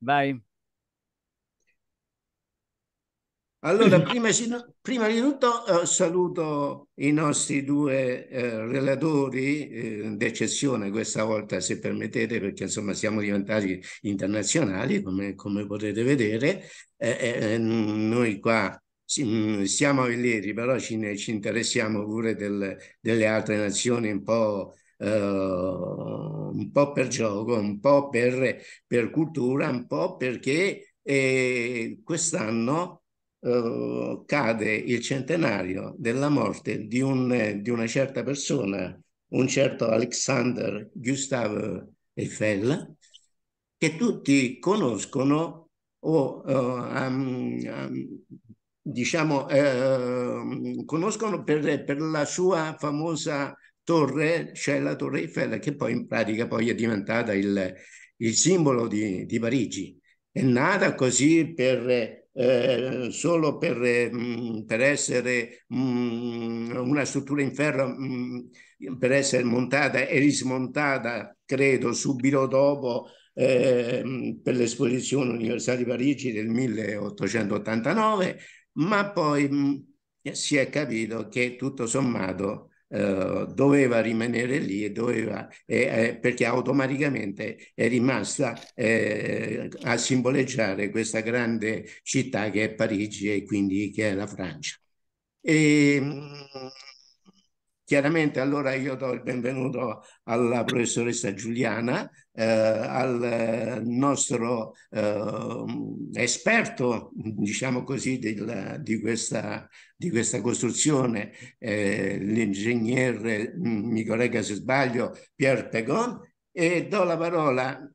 Vai. Allora, prima, prima, di tutto eh, saluto i nostri due eh, relatori eh, d'eccezione questa volta, se permettete, perché insomma siamo diventati internazionali, come, come potete vedere. Eh, eh, noi qua mm, siamo Velleri, però ci, ci interessiamo pure del, delle altre nazioni un po', uh, un po' per gioco, un po' per, per cultura, un po' perché eh, quest'anno uh, cade il centenario della morte di, un, di, una certa persona, un certo Alexander Gustave Eiffel, che tutti conoscono o uh, um, um, diciamo uh, conoscono per, per la sua famosa torre, cioè la torre Eiffel, che poi in pratica poi è diventata il, il simbolo di, di Parigi. È nata così per eh, solo per, mm, per essere mh, mm, una struttura in ferro, mh, mm, per essere montata e rismontata, credo, subito dopo eh, per l'esposizione universale di Parigi del 1889, ma poi si è capito che tutto sommato Uh, doveva rimanere lì e doveva, eh, eh, perché automaticamente è rimasta eh, a simboleggiare questa grande città che è Parigi e quindi che è la Francia. E, Chiaramente allora io do il benvenuto alla professoressa Giuliana, eh, al nostro eh, esperto, diciamo così, del, di, questa, di, questa, costruzione, eh, l'ingegner, mi corregga se sbaglio, Pierre Pegon, e do la parola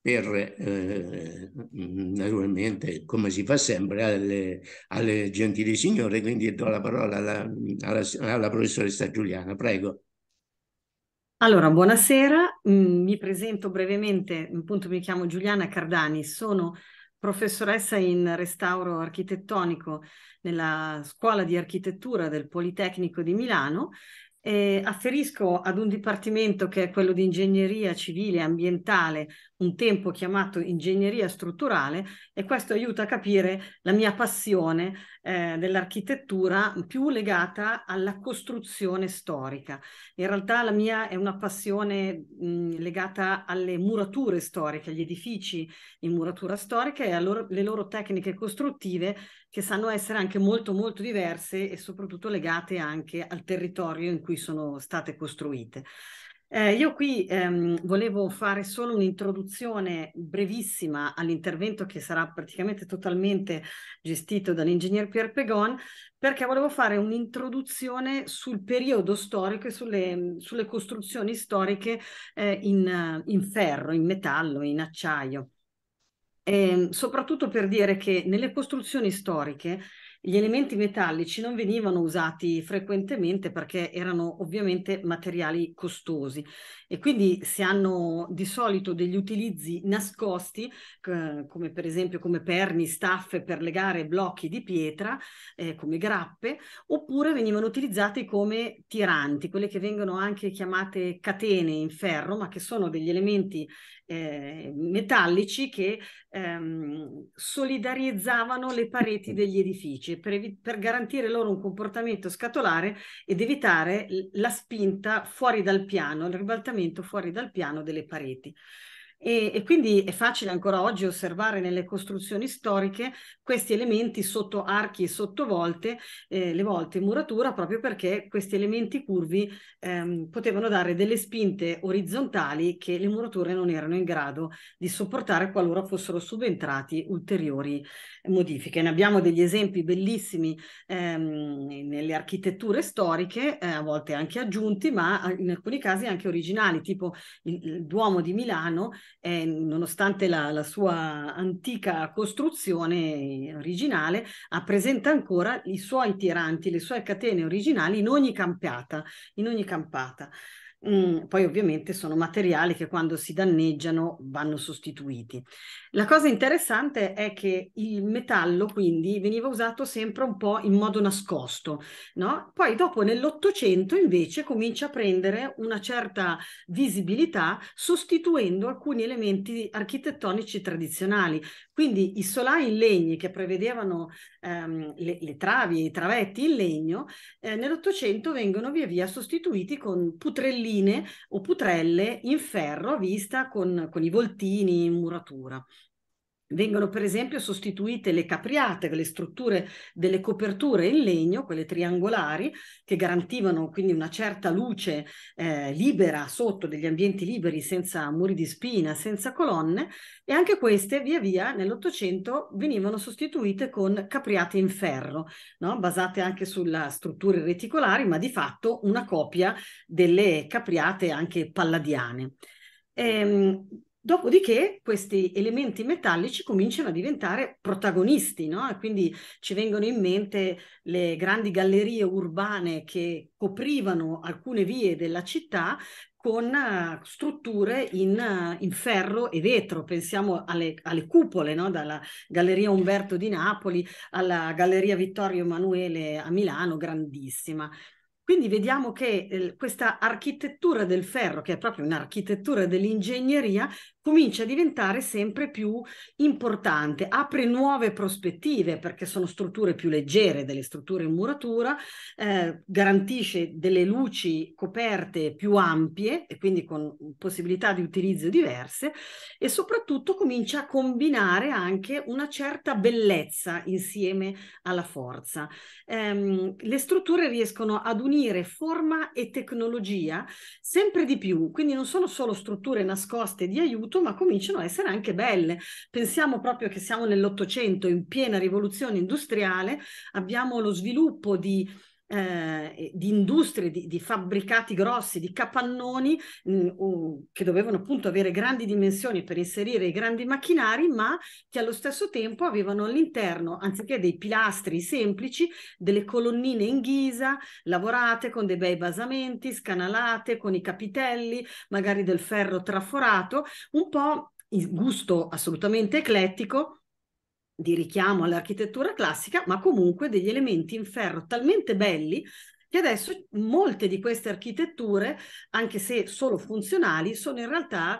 per eh, naturalmente, come si fa sempre, alle, alle, gentili signore, quindi do la parola alla, alla, alla professoressa Giuliana, prego. Allora, buonasera, mm, mi presento brevemente, appunto mi chiamo Giuliana Cardani, sono professoressa in restauro architettonico nella scuola di architettura del Politecnico di Milano eh, afferisco ad un dipartimento che è quello di ingegneria civile e ambientale, un tempo chiamato ingegneria strutturale, e questo aiuta a capire la mia passione eh, dell'architettura più legata alla costruzione storica. In realtà la mia è una passione mh, legata alle murature storiche, agli edifici in muratura storica e alle loro tecniche costruttive che sanno essere anche molto molto diverse e soprattutto legate anche al territorio in cui sono state costruite. Eh, io qui ehm, volevo fare solo un'introduzione brevissima all'intervento che sarà praticamente totalmente gestito dall'ingegner Pierre Pegon, perché volevo fare un'introduzione sul periodo storico e sulle, sulle costruzioni storiche eh, in, in ferro, in metallo, in acciaio. Eh, soprattutto per dire che nelle costruzioni storiche gli elementi metallici non venivano usati frequentemente perché erano ovviamente materiali costosi. E quindi si hanno di solito degli utilizzi nascosti eh, come per esempio come perni, staffe per legare blocchi di pietra eh, come grappe oppure venivano utilizzati come tiranti, quelle che vengono anche chiamate catene in ferro ma che sono degli elementi eh, metallici che ehm, solidarizzavano le pareti degli edifici per, per, garantire loro un comportamento scatolare ed evitare la spinta fuori dal piano, il ribaltamento fuori dal piano delle pareti. E, e, quindi è facile ancora oggi osservare nelle costruzioni storiche questi elementi sotto archi e sotto volte, eh, le volte in muratura, proprio perché questi elementi curvi ehm, potevano dare delle spinte orizzontali che le murature non erano in grado di sopportare qualora fossero subentrati ulteriori modifiche. Ne abbiamo degli esempi bellissimi ehm, nelle architetture storiche, eh, a volte anche aggiunti, ma in alcuni casi anche originali, tipo il, il Duomo di Milano eh, nonostante la, la, sua antica costruzione originale, presenta ancora i suoi tiranti, le sue catene originali in ogni campata. In ogni campata. Mm, poi ovviamente sono materiali che quando si danneggiano vanno sostituiti. La cosa interessante è che il metallo quindi veniva usato sempre un po' in modo nascosto, no? Poi dopo nell'Ottocento invece comincia a prendere una certa visibilità sostituendo alcuni elementi architettonici tradizionali. Quindi i solai in legno che prevedevano ehm, le, le, travi e i travetti in legno, eh, nell'Ottocento vengono via via sostituiti con putrelline o putrelle in ferro a vista con, con i voltini in muratura. Vengono per esempio sostituite le capriate, le strutture delle coperture in legno, quelle triangolari, che garantivano quindi una certa luce eh, libera sotto degli ambienti liberi, senza muri di spina, senza colonne, e anche queste via via nell'Ottocento venivano sostituite con capriate in ferro, no? basate anche sulle strutture reticolari, ma di fatto una copia delle capriate anche palladiane. Ehm, Dopodiché questi elementi metallici cominciano a diventare protagonisti, no? Quindi ci vengono in mente le grandi gallerie urbane che coprivano alcune vie della città con uh, strutture in, uh, in, ferro e vetro. Pensiamo alle, alle cupole, no? dalla Galleria Umberto di Napoli alla Galleria Vittorio Emanuele a Milano, grandissima. Quindi vediamo che eh, questa architettura del ferro, che è proprio un'architettura dell'ingegneria, comincia a diventare sempre più importante, apre nuove prospettive perché sono strutture più leggere delle strutture in muratura, eh, garantisce delle luci coperte più ampie e quindi con possibilità di utilizzo diverse e soprattutto comincia a combinare anche una certa bellezza insieme alla forza. Eh, le strutture riescono ad unire forma e tecnologia sempre di più, quindi non sono solo strutture nascoste di aiuto, aiuto, ma cominciano a essere anche belle. Pensiamo proprio che siamo nell'Ottocento, in piena rivoluzione industriale, abbiamo lo sviluppo di eh, di industrie, di, di, fabbricati grossi, di capannoni mh, mm, uh, che dovevano appunto avere grandi dimensioni per inserire i grandi macchinari, ma che allo stesso tempo avevano all'interno, anziché dei pilastri semplici, delle colonnine in ghisa, lavorate con dei bei basamenti, scanalate con i capitelli, magari del ferro traforato, un po' in gusto assolutamente eclettico, di richiamo all'architettura classica, ma comunque degli elementi in ferro talmente belli che adesso molte di queste architetture, anche se solo funzionali, sono in realtà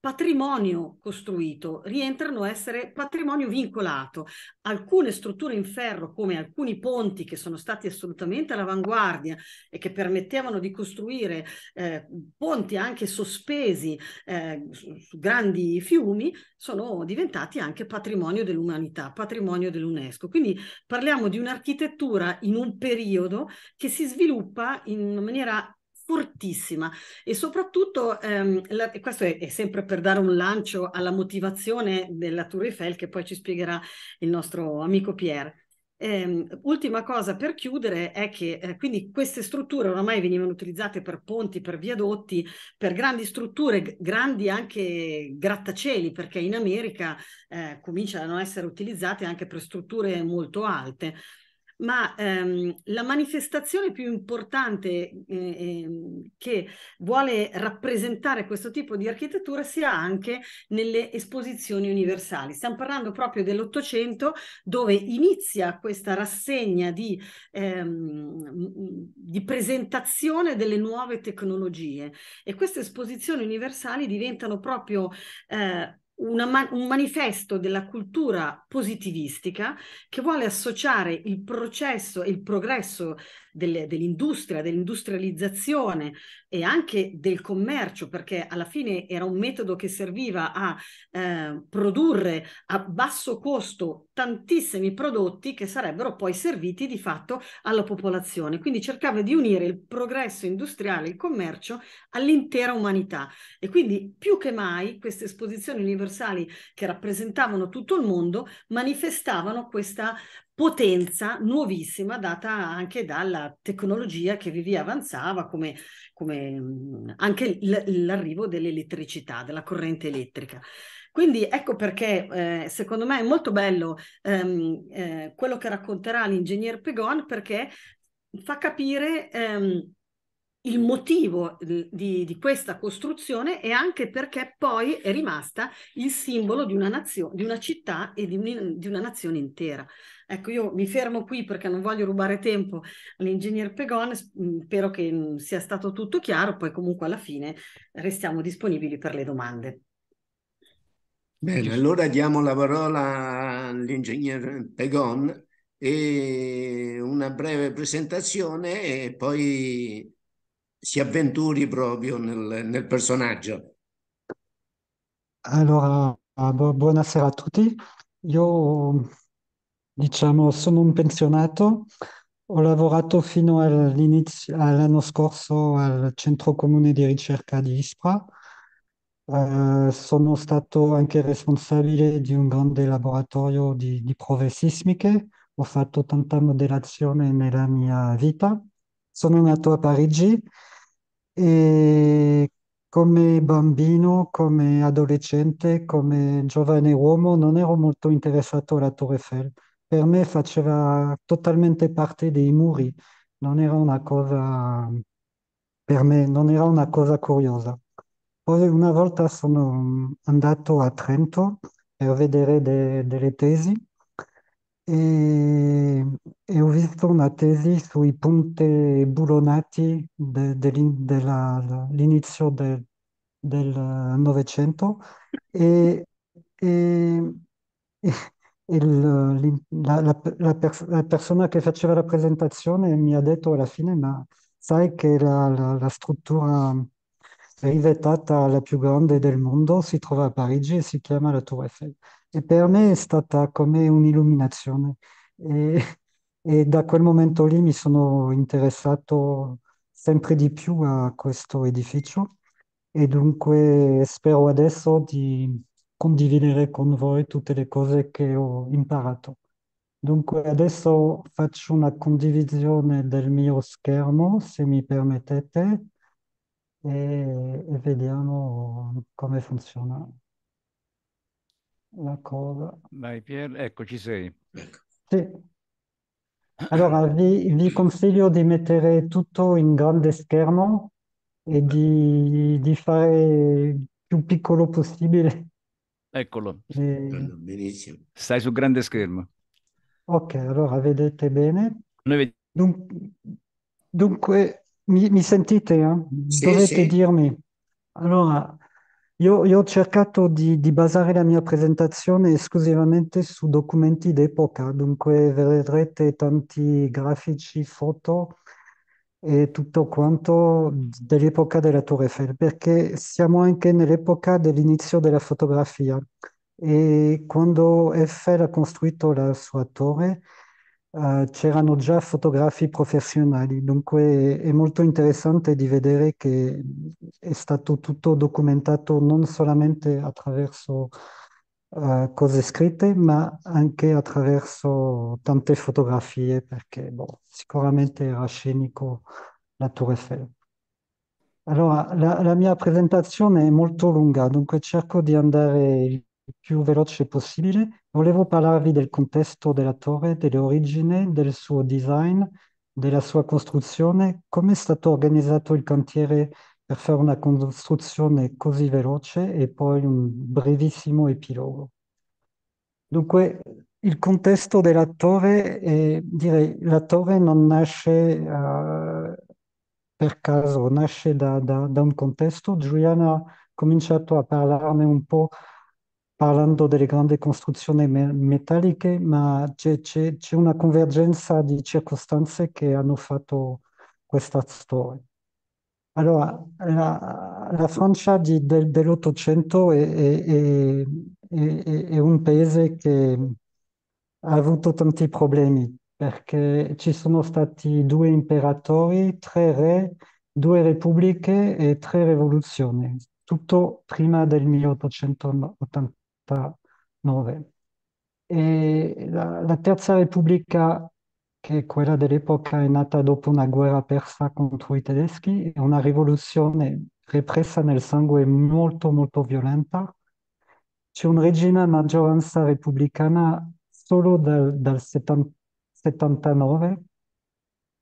patrimonio costruito, rientrano a essere patrimonio vincolato. Alcune strutture in ferro, come alcuni ponti che sono stati assolutamente all'avanguardia e che permettevano di costruire eh, ponti anche sospesi eh, su, su grandi fiumi, sono diventati anche patrimonio dell'umanità, patrimonio dell'UNESCO. Quindi parliamo di un'architettura in un periodo che si sviluppa in maniera fortissima e soprattutto ehm, la, questo è, è, sempre per dare un lancio alla motivazione della Tour Eiffel che poi ci spiegherà il nostro amico Pierre. Eh, ultima cosa per chiudere è che eh, quindi queste strutture oramai venivano utilizzate per ponti, per viadotti, per grandi strutture, grandi anche grattacieli, perché in America eh, cominciano a essere utilizzate anche per strutture molto alte ma ehm, la manifestazione più importante eh, ehm, che vuole rappresentare questo tipo di architettura sia anche nelle esposizioni universali. Stiamo parlando proprio dell'Ottocento dove inizia questa rassegna di, ehm, di presentazione delle nuove tecnologie e queste esposizioni universali diventano proprio eh, una, un manifesto della cultura positivistica che vuole associare il processo e il progresso delle, dell'industria, dell'industrializzazione e anche del commercio, perché alla fine era un metodo che serviva a eh, produrre a basso costo tantissimi prodotti che sarebbero poi serviti di fatto alla popolazione. Quindi cercava di unire il progresso industriale, il commercio all'intera umanità. E quindi più che mai queste esposizioni universali che rappresentavano tutto il mondo manifestavano questa potenza nuovissima data anche dalla tecnologia che via avanzava, come, come anche l'arrivo dell'elettricità, della corrente elettrica. Quindi ecco perché eh, secondo me è molto bello ehm, eh, quello che racconterà l'ingegner Pegon perché fa capire ehm, il motivo di, di, questa costruzione e anche perché poi è rimasta il simbolo di una, nazione, di una città e di, un, di una nazione intera. Ecco, io mi fermo qui perché non voglio rubare tempo all'ingegner Pegone, spero che sia stato tutto chiaro, poi comunque alla fine restiamo disponibili per le domande. Bene, allora diamo la parola all'ingegner Pegon e una breve presentazione e poi si avventuri proprio nel, nel personaggio. Allora, bu- buonasera a tutti. Io, diciamo, sono un pensionato. Ho lavorato fino all'inizio, all'anno scorso al Centro Comune di Ricerca di Ispra. Eh, sono stato anche responsabile di un grande laboratorio di, di prove sismiche. Ho fatto tanta modellazione nella mia vita. Sono nato a Parigi e come bambino, come adolescente, come giovane uomo non ero molto interessato alla Tour Eiffel. Per me faceva totalmente parte dei muri, non era una cosa, per me non era una cosa curiosa. Poi una volta sono andato a Trento per vedere de- delle tesi e, e ho visto una tesi sui punti bulonati de- dell'in- dell'inizio del Novecento e, e- e la, la- la pers- la persona che faceva la presentazione mi ha detto alla fine, ma sai che la, la- la struttura rivetata la più grande del mondo si trova a Parigi e si chiama la Tour Eiffel. E per me è stata come un'illuminazione. E, e da quel momento lì mi sono interessato sempre di più a questo edificio e dunque spero adesso di condividere con voi tutte le cose che ho imparato. Dunque adesso faccio una condivisione del mio schermo, se mi permettete, e, e vediamo come funziona la cosa. Vai Pier, ecco ci sei. Sì. Allora vi, vi consiglio di mettere tutto in grande schermo e di, di fare il più piccolo possibile. Eccolo, E- Benissimo. stai su grande schermo. ok, allora vedete bene. Noi vediamo. Dun- Dunque, mi, mi sentite? eh? Sì, Dovete sì. dirmi. Allora, io, io ho cercato di, di basare la mia presentazione esclusivamente su documenti d'epoca, dunque vedrete tanti grafici, foto e tutto quanto dell'epoca della Tour Eiffel, perché siamo anche nell'epoca dell'inizio della fotografia. E quando Eiffel ha costruito la sua torre, eh, c'erano già fotografi professionali, dunque è molto interessante di vedere che è stato tutto documentato non solamente attraverso eh, cose scritte, ma anche attraverso tante fotografie, perché boh, sicuramente era scenico la Tour Eiffel. Allora, la, la mia presentazione è molto lunga, dunque cerco di andare il più veloce possibile. Volevo parlarvi del contesto della torre, delle origini, del suo design, della sua costruzione, come è stato organizzato il cantiere per fare una costruzione così veloce e poi un brevissimo epilogo. Dunque, il contesto della torre, è, direi, la torre non nasce eh, per caso, nasce da, da- da un contesto. Giuliana ha cominciato a parlarne un po' parlando delle grandi costruzioni me- metalliche, ma c'è una convergenza di circostanze che hanno fatto questa storia. Allora, la, la Francia di- del- dell'Ottocento è, è- è- è- un paese che ha avuto tanti problemi perché ci sono stati due imperatori, tre re, due repubbliche e tre rivoluzioni, tutto prima del 1889. E la, la Terza Repubblica, che è quella dell'epoca, è nata dopo una guerra persa contro i tedeschi, è una rivoluzione repressa nel sangue molto molto violenta. C'è un regime a maggioranza repubblicana solo dal, dal 70 79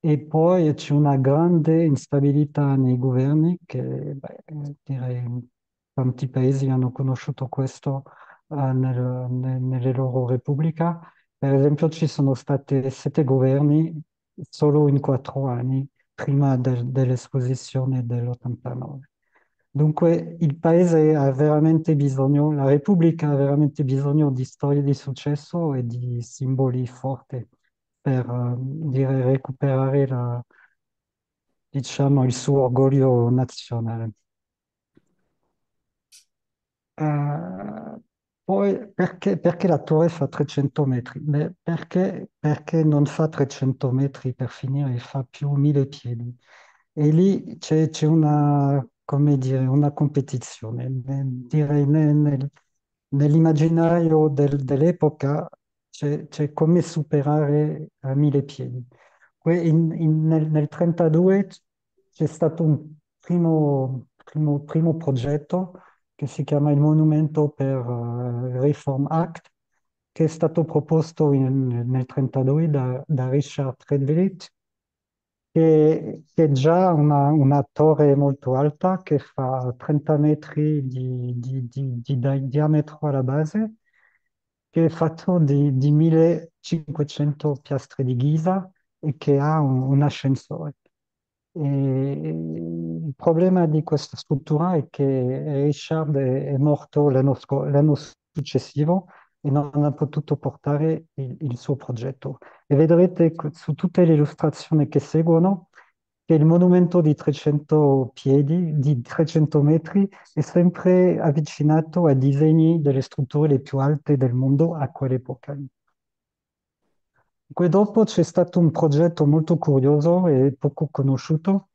e poi c'è una grande instabilità nei governi che beh, eh, direi tanti paesi hanno conosciuto questo eh, nel- ne- nelle loro repubbliche. Per esempio ci sono stati sette governi solo in quattro anni prima del- dell'esposizione dell'89. Dunque il paese ha veramente bisogno, la Repubblica ha veramente bisogno di storie di successo e di simboli forti per eh, dire, recuperare la- diciamo, il suo orgoglio nazionale. Eh, poi perché, perché la torre fa 300 metri? Beh, perché, perché non fa 300 metri per finire, fa più 1000 piedi. E lì c'è una, come dire, una competizione. Ne- Direi ne- nel- nell'immaginario del- dell'epoca c'è come superare a 1000 piedi. Que- in- in- nel, nel 32 c'è stato un primo, primo, primo progetto che si chiama il Monumento per eh, Reform Act, che è stato proposto in- nel 32 da, da Richard Redlich, che, che è già una, una torre molto alta che fa 30 metri di, di- di- di di diametro alla base, che è fatto di, di 1500 piastre di ghisa e che ha un, un ascensore. Il problema di questa struttura è che Richard è, morto l'anno successivo e non ha potuto portare il, il suo progetto. E vedrete su tutte le illustrazioni che seguono che il monumento di 300 piedi, di 300 metri, è sempre avvicinato a disegni delle strutture le più alte del mondo a quell'epoca. Dopo c'è stato un progetto molto curioso e poco conosciuto,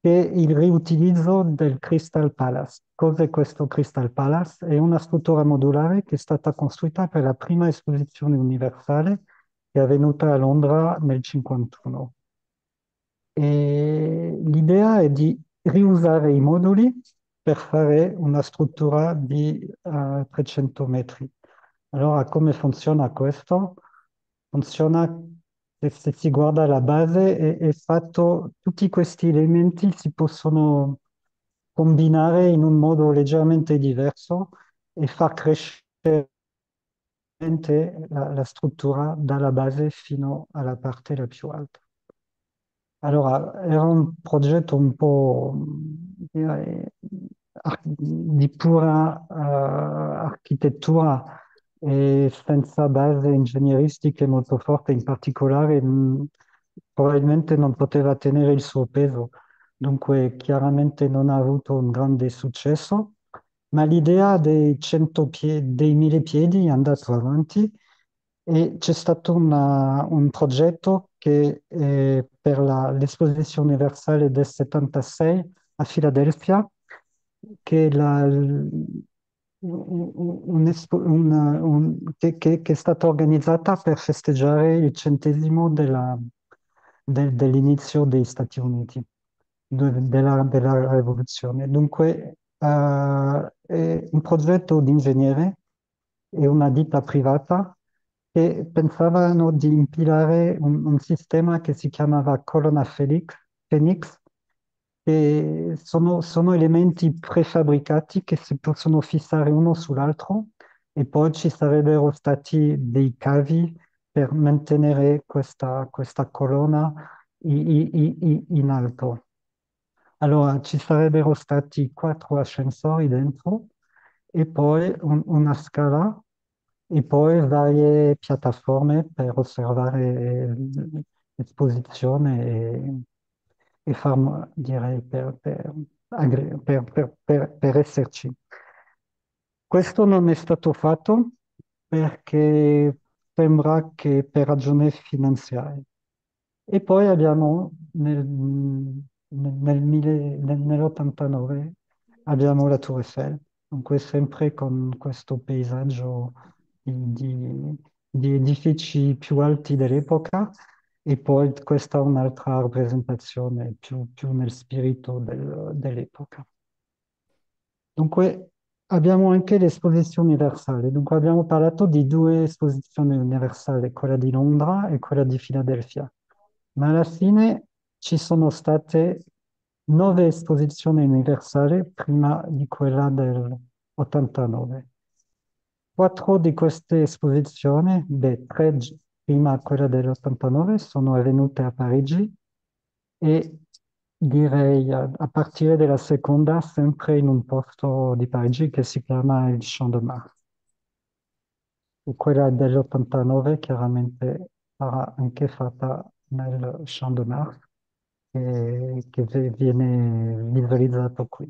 che è il riutilizzo del Crystal Palace. Cos'è questo Crystal Palace? È una struttura modulare che è stata costruita per la prima esposizione universale che è avvenuta a Londra nel 1951. E l'idea è di riusare i moduli per fare una struttura di eh, 300 metri. Allora, come funziona questo? Funziona che se si guarda la base è, è fatto, tutti questi elementi si possono combinare in un modo leggermente diverso e far crescere la, la struttura dalla base fino alla parte la più alta. Allora, era un progetto un po', di pura eh, architettura e senza base ingegneristiche molto forte, in particolare mh, probabilmente non poteva tenere il suo peso, dunque chiaramente non ha avuto un grande successo, ma l'idea dei 100 pie- dei 1000 piedi è andato avanti e c'è stato una- un progetto che eh, per l'esposizione universale del 76 a Filadelfia, che, è la- un- un- che- che- che è stata organizzata per festeggiare il centesimo della- del- dell'inizio degli Stati Uniti, de- della, della rivoluzione. Dunque, eh, è un progetto di ingegnere e una ditta privata che pensavano di impilare un, un sistema che si chiamava Colonna Felix, Phoenix, che sono, sono elementi prefabbricati che si possono fissare uno sull'altro e poi ci sarebbero stati dei cavi per mantenere questa, questa colonna in alto. Allora, ci sarebbero stati quattro ascensori dentro e poi un- una scala e poi varie piattaforme per osservare eh, l'esposizione e, e far, direi, per, per, per- per- esserci. Questo non è stato fatto perché sembra che per ragioni finanziarie. E poi abbiamo nel, nel, nel mille- nel- nell'89 abbiamo la Tour Eiffel, dunque sempre con questo paesaggio di- di edifici più alti dell'epoca e poi questa è un'altra rappresentazione più, più nel spirito del- dell'epoca. Dunque abbiamo anche l'esposizione universale, dunque abbiamo parlato di due esposizioni universali, quella di Londra e quella di Filadelfia. Ma alla fine ci sono state nove esposizioni universali prima di quella del 89. Quattro di queste esposizioni, beh, tre prima quella dell'89, sono avvenute a Parigi e direi a, a partire dalla seconda sempre in un posto di Parigi che si chiama il Champ de Mars. E quella dell'89 chiaramente sarà anche fatta nel Champ de Mars che, che viene visualizzato qui.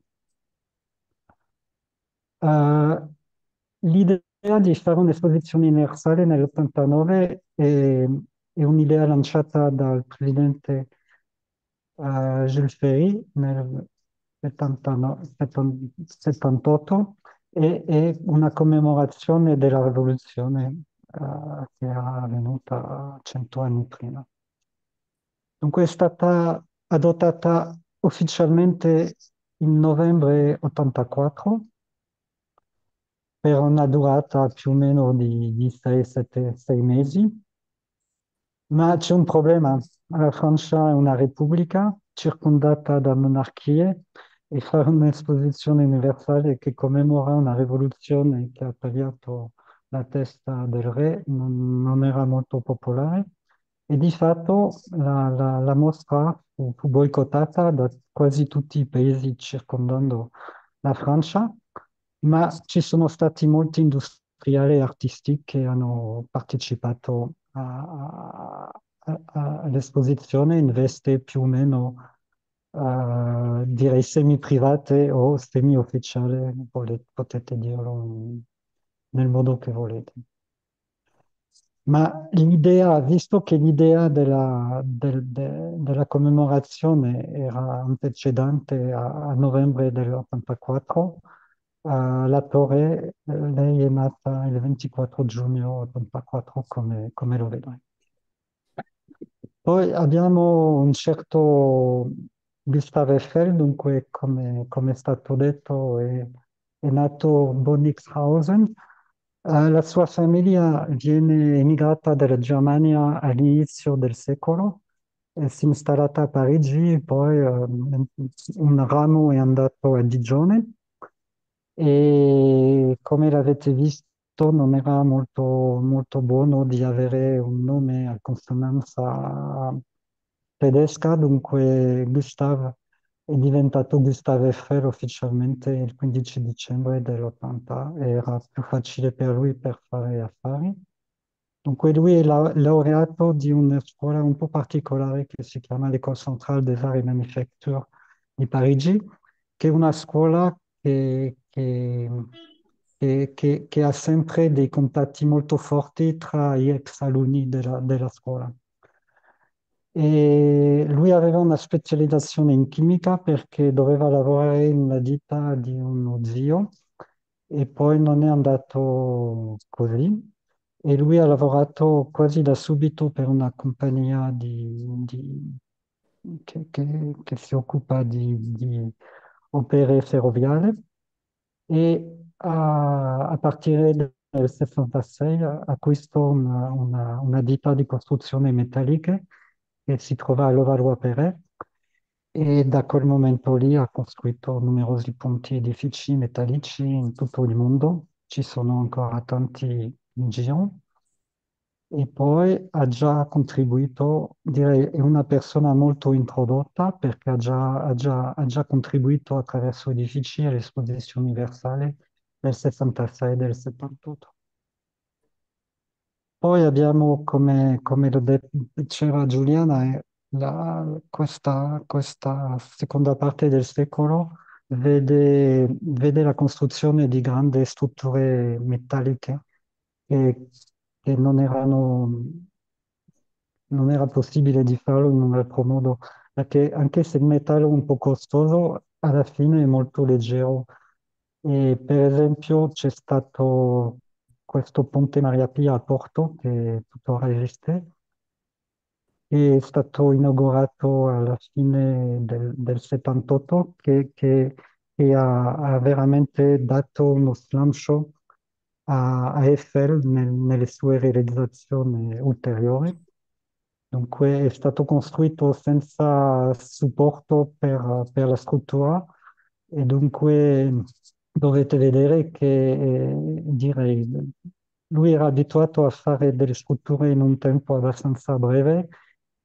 Uh, l'idea di fare un'esposizione universale nell'89 è, è un'idea lanciata dal presidente uh, Jules Ferry nel 79, 78 e è una commemorazione della rivoluzione uh, che era avvenuta cento anni prima. Dunque è stata adottata ufficialmente in novembre 84 per una durata più o meno di, di 6-7 mesi. Ma c'è un problema. La Francia è una repubblica circondata da monarchie e fare un'esposizione universale che commemora una rivoluzione che ha tagliato la testa del re non, non era molto popolare. E di fatto la, la, la mostra fu, boicottata da quasi tutti i paesi circondando la Francia, ma ci sono stati molti industriali e artisti che hanno partecipato all'esposizione in veste più o meno, uh, direi, semi-private o semi-ufficiale, potete dirlo nel modo che volete. Ma l'idea, visto che l'idea della, del, de, della commemorazione era antecedente a, a novembre dell'84, uh, la torre, lei è nata il 24 giugno 84, come, come lo vedrai. Poi abbiamo un certo Gustave Eiffel, dunque come, come è stato detto è, è nato Bonixhausen, Uh, la sua famiglia viene emigrata dalla Germania all'inizio del secolo, e si è installata a Parigi, poi uh, un ramo è andato a Digione e come l'avete visto non era molto, molto buono di avere un nome a consonanza tedesca, dunque Gustav è diventato Gustave Eiffel ufficialmente il 15 dicembre dell'80, era più facile per lui per fare affari. Dunque lui è laureato di una scuola un po' particolare che si chiama l'École centrale des arts et manufactures di Parigi, che è una scuola che, che, che, che ha sempre dei contatti molto forti tra gli ex alunni della, della scuola. E lui aveva una specializzazione in chimica perché doveva lavorare in una ditta di uno zio e poi non è andato così. E lui ha lavorato quasi da subito per una compagnia di, di, che, che, che, si occupa di, di opere ferroviarie e a, a partire del 66 acquistò una, una, una ditta di costruzione metalliche che si trova a Levallois-Perret e da quel momento lì ha costruito numerosi ponti edifici metallici in tutto il mondo. Ci sono ancora tanti in giro. E poi ha già contribuito, direi, è una persona molto introdotta perché ha già, ha già, ha già contribuito attraverso edifici all'esposizione universale del 66 e del 78. Poi abbiamo, come, come diceva Giuliana, la, questa, questa, seconda parte del secolo vede, vede, la costruzione di grandi strutture metalliche che, che non, erano, non era possibile di farlo in un altro modo, perché anche se il metallo è un po' costoso, alla fine è molto leggero. E per esempio c'è stato questo ponte Maria Pia a Porto, che tuttora esiste, è stato inaugurato alla fine del, del 78, che, che, che ha, ha, veramente dato uno slancio a, a Eiffel nel, nelle sue realizzazioni ulteriori. Dunque è stato costruito senza supporto per, per la struttura e dunque dovete vedere che eh, direi, lui era abituato a fare delle strutture in un tempo abbastanza breve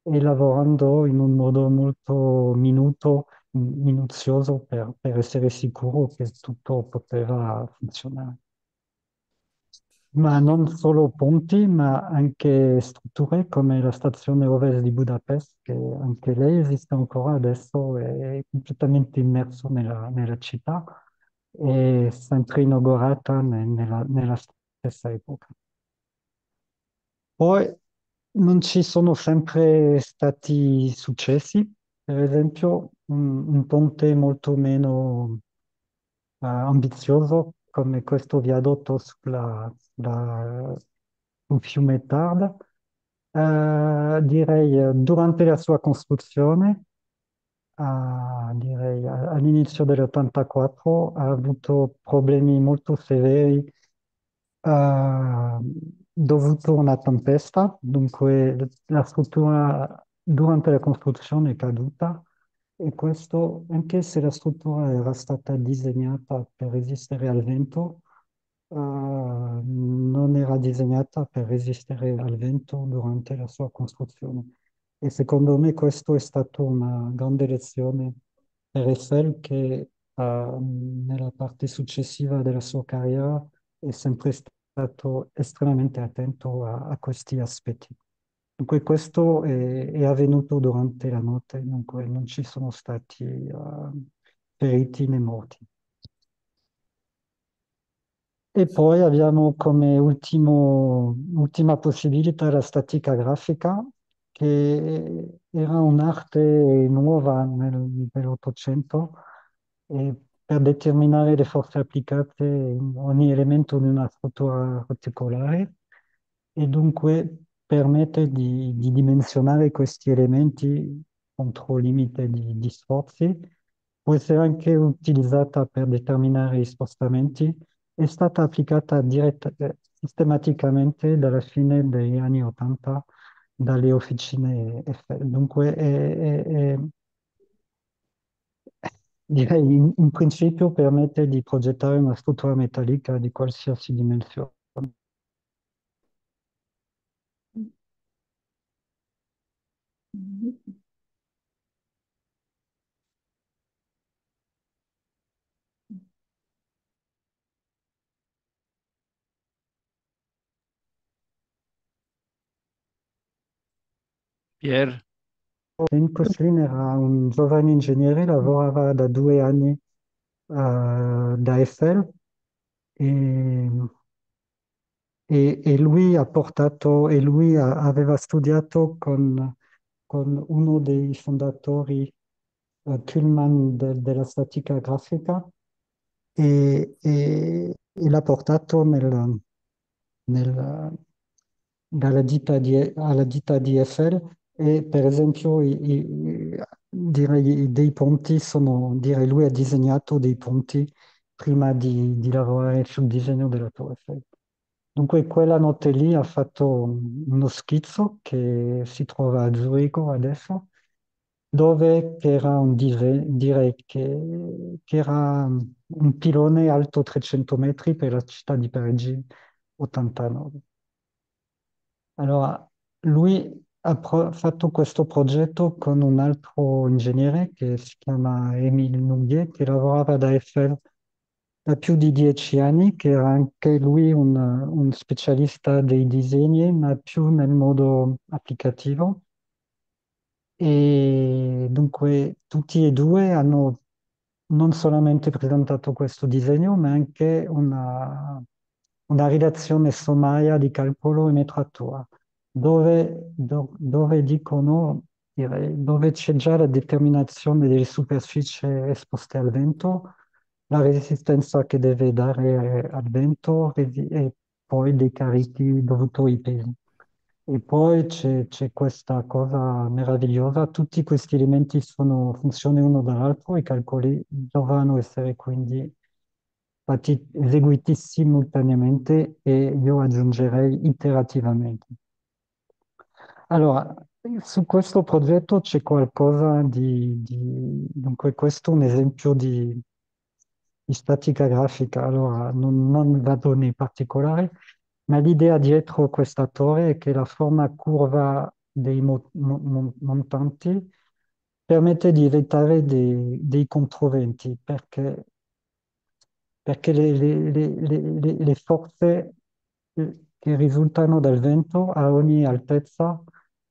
e lavorando in un modo molto minuto, minuzioso per, per essere sicuro che tutto poteva funzionare ma non solo ponti, ma anche strutture come la stazione ovest di Budapest, che anche lei esiste ancora adesso, è completamente immerso nella, nella città e sempre inaugurata ne- nella, nella stessa epoca. Poi non ci sono sempre stati successi, per esempio un, un ponte molto meno eh, ambizioso come questo viadotto sulla, sulla- sul fiume Tard. Eh, direi eh, durante la sua costruzione, ah, direi all'inizio dell'84, ha avuto problemi molto severi eh, dovuto a una tempesta, dunque la struttura durante la costruzione è caduta e questo, anche se la struttura era stata disegnata per resistere al vento, eh, non era disegnata per resistere al vento durante la sua costruzione. E secondo me questo è stato una grande lezione per Eiffel che eh, nella parte successiva della sua carriera è sempre stato estremamente attento a, a questi aspetti. Dunque questo è, è avvenuto durante la notte, dunque non ci sono stati eh, feriti né morti. E poi abbiamo come ultimo- ultima possibilità la statica grafica, che era un'arte nuova nel- nell'Ottocento per determinare le forze applicate in ogni elemento di una struttura particolare e dunque permette di, di dimensionare questi elementi contro limite di, di sforzi. Può essere anche utilizzata per determinare gli spostamenti è stata applicata diretta- eh, sistematicamente dalla fine degli anni 80 dalle officine Eiffel. Dunque, è- è- è- direi in, in principio permette di progettare una struttura metallica di qualsiasi dimensione. Pier, Ken Koslin era un giovane ingegnere, lavorava da due anni eh, da Eiffel e E, e lui ha portato, e lui ha- aveva studiato con, con uno dei fondatori, eh, Kuhlmann, de- della statica grafica e, e- e l'ha portato nel, nel- dalla ditta di, alla ditta di Eiffel e per esempio i, i- direi dei ponti sono, direi lui ha disegnato dei ponti prima di, di lavorare sul disegno della Torre Eiffel. Dunque quella notte lì ha fatto un- uno schizzo che si trova a Zurigo adesso, dove che era un dise- direi che, che era un pilone alto 300 metri per la città di Parigi 89. Allora, lui ha fatto questo progetto con un altro ingegnere che si chiama Émile Nouguet, che lavorava da Eiffel da più di dieci anni, che era anche lui un, un specialista dei disegni, ma più nel modo applicativo. E dunque tutti e due hanno non solamente presentato questo disegno, ma anche una, una relazione sommaria di calcolo e metratura, dove, do- dove dicono, direi, dove c'è già la determinazione delle superfici esposte al vento, la resistenza che deve dare al vento e poi dei carichi dovuti ai pesi. E poi c'è questa cosa meravigliosa, tutti questi elementi sono funzioni uno dall'altro, i calcoli dovranno essere quindi fatti, eseguiti simultaneamente e io aggiungerei iterativamente. Allora, Su questo progetto c'è qualcosa di, di- Dunque, questo è un esempio di, di statica grafica. Allora, non, non vado nei particolari, ma l'idea dietro questa torre è che la forma curva dei mo- mo- mo- montanti permette di evitare dei, dei controventi, perché, perché le, le- le- le- le- le forze eh, che risultano dal vento a ogni altezza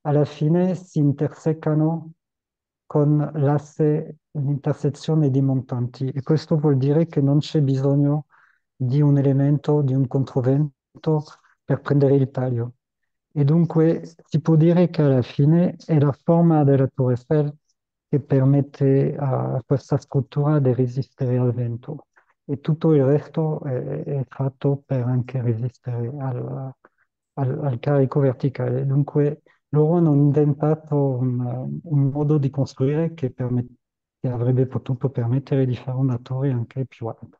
alla fine si intersecano con l'asse, l'intersezione dei montanti e questo vuol dire che non c'è bisogno di un elemento, di un controvento per prendere il taglio. E dunque si può dire che alla fine è la forma della Tour Eiffel che permette a questa struttura di resistere al vento e tutto il resto è, è fatto per anche resistere al, al- al carico verticale. Dunque loro hanno inventato un, un modo di costruire che, permet- che avrebbe potuto permettere di fare una torre anche più alta.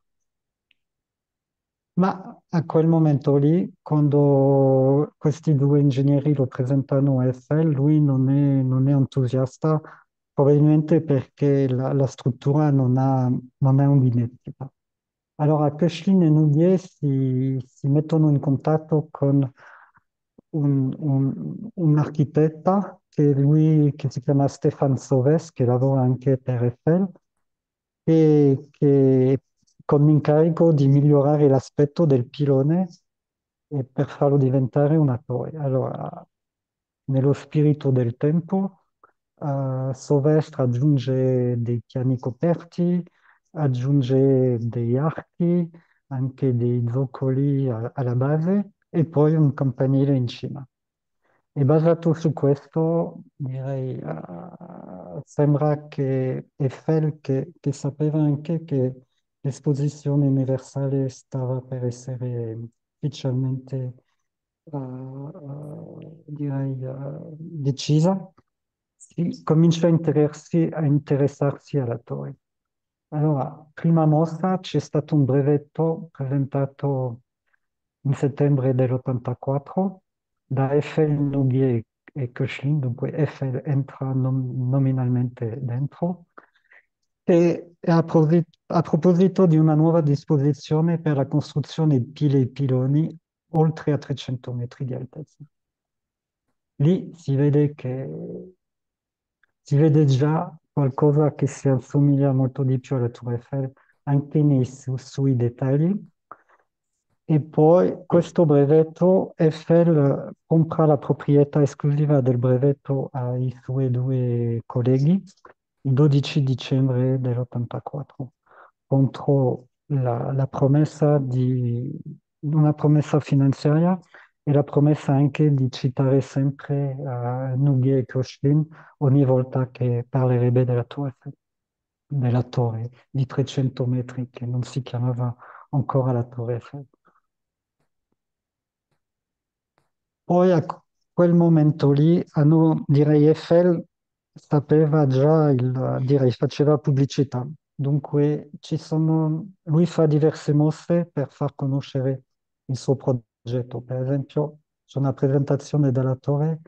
Ma a quel momento lì, quando questi due ingegneri lo presentano a Eiffel, lui non è, non è entusiasta, probabilmente perché la, la struttura non ha, non ha un'identità. Allora, Koechlin e Nouguier si, si mettono in contatto con un, un, un architetta che, lui, che si chiama Stéphane Sauves, che lavora anche per Eiffel, e che con l'incarico di migliorare l'aspetto del pilone e per farlo diventare una torre. Allora, nello spirito del tempo, eh, Sovestre aggiunge dei piani coperti, aggiunge degli archi, anche dei zoccoli alla base e poi un campanile in cima. E basato su questo, direi, eh, sembra che Eiffel, che, che sapeva anche che l'esposizione universale stava per essere ufficialmente, eh, eh, direi, decisa, si comincia a interessi- a interessarsi alla torre. Allora, prima mossa c'è stato un brevetto presentato in settembre dell'84 da Eiffel, Nouguier e Koechlin, dunque Eiffel entra nom- nominalmente dentro, e a, a proposito di una nuova disposizione per la costruzione di pile e piloni oltre a 300 metri di altezza. Lì si vede che si vede già qualcosa che si assomiglia molto di più alla Tour Eiffel, anche nei su- sui dettagli. E poi questo brevetto, Eiffel eh, compra la proprietà esclusiva del brevetto ai suoi due colleghi il 12 dicembre dell'84 contro la, la promessa di una promessa finanziaria e la promessa anche di citare sempre uh, Nouguier e Koechlin ogni volta che parlerebbe della torre, della torre di 300 metri che non si chiamava ancora la Torre Eiffel. Poi a quel momento lì, hanno, direi, Eiffel sapeva già, il, direi, faceva pubblicità. Dunque ci sono, lui fa diverse mosse per far conoscere il suo progetto. Per esempio, c'è una presentazione della torre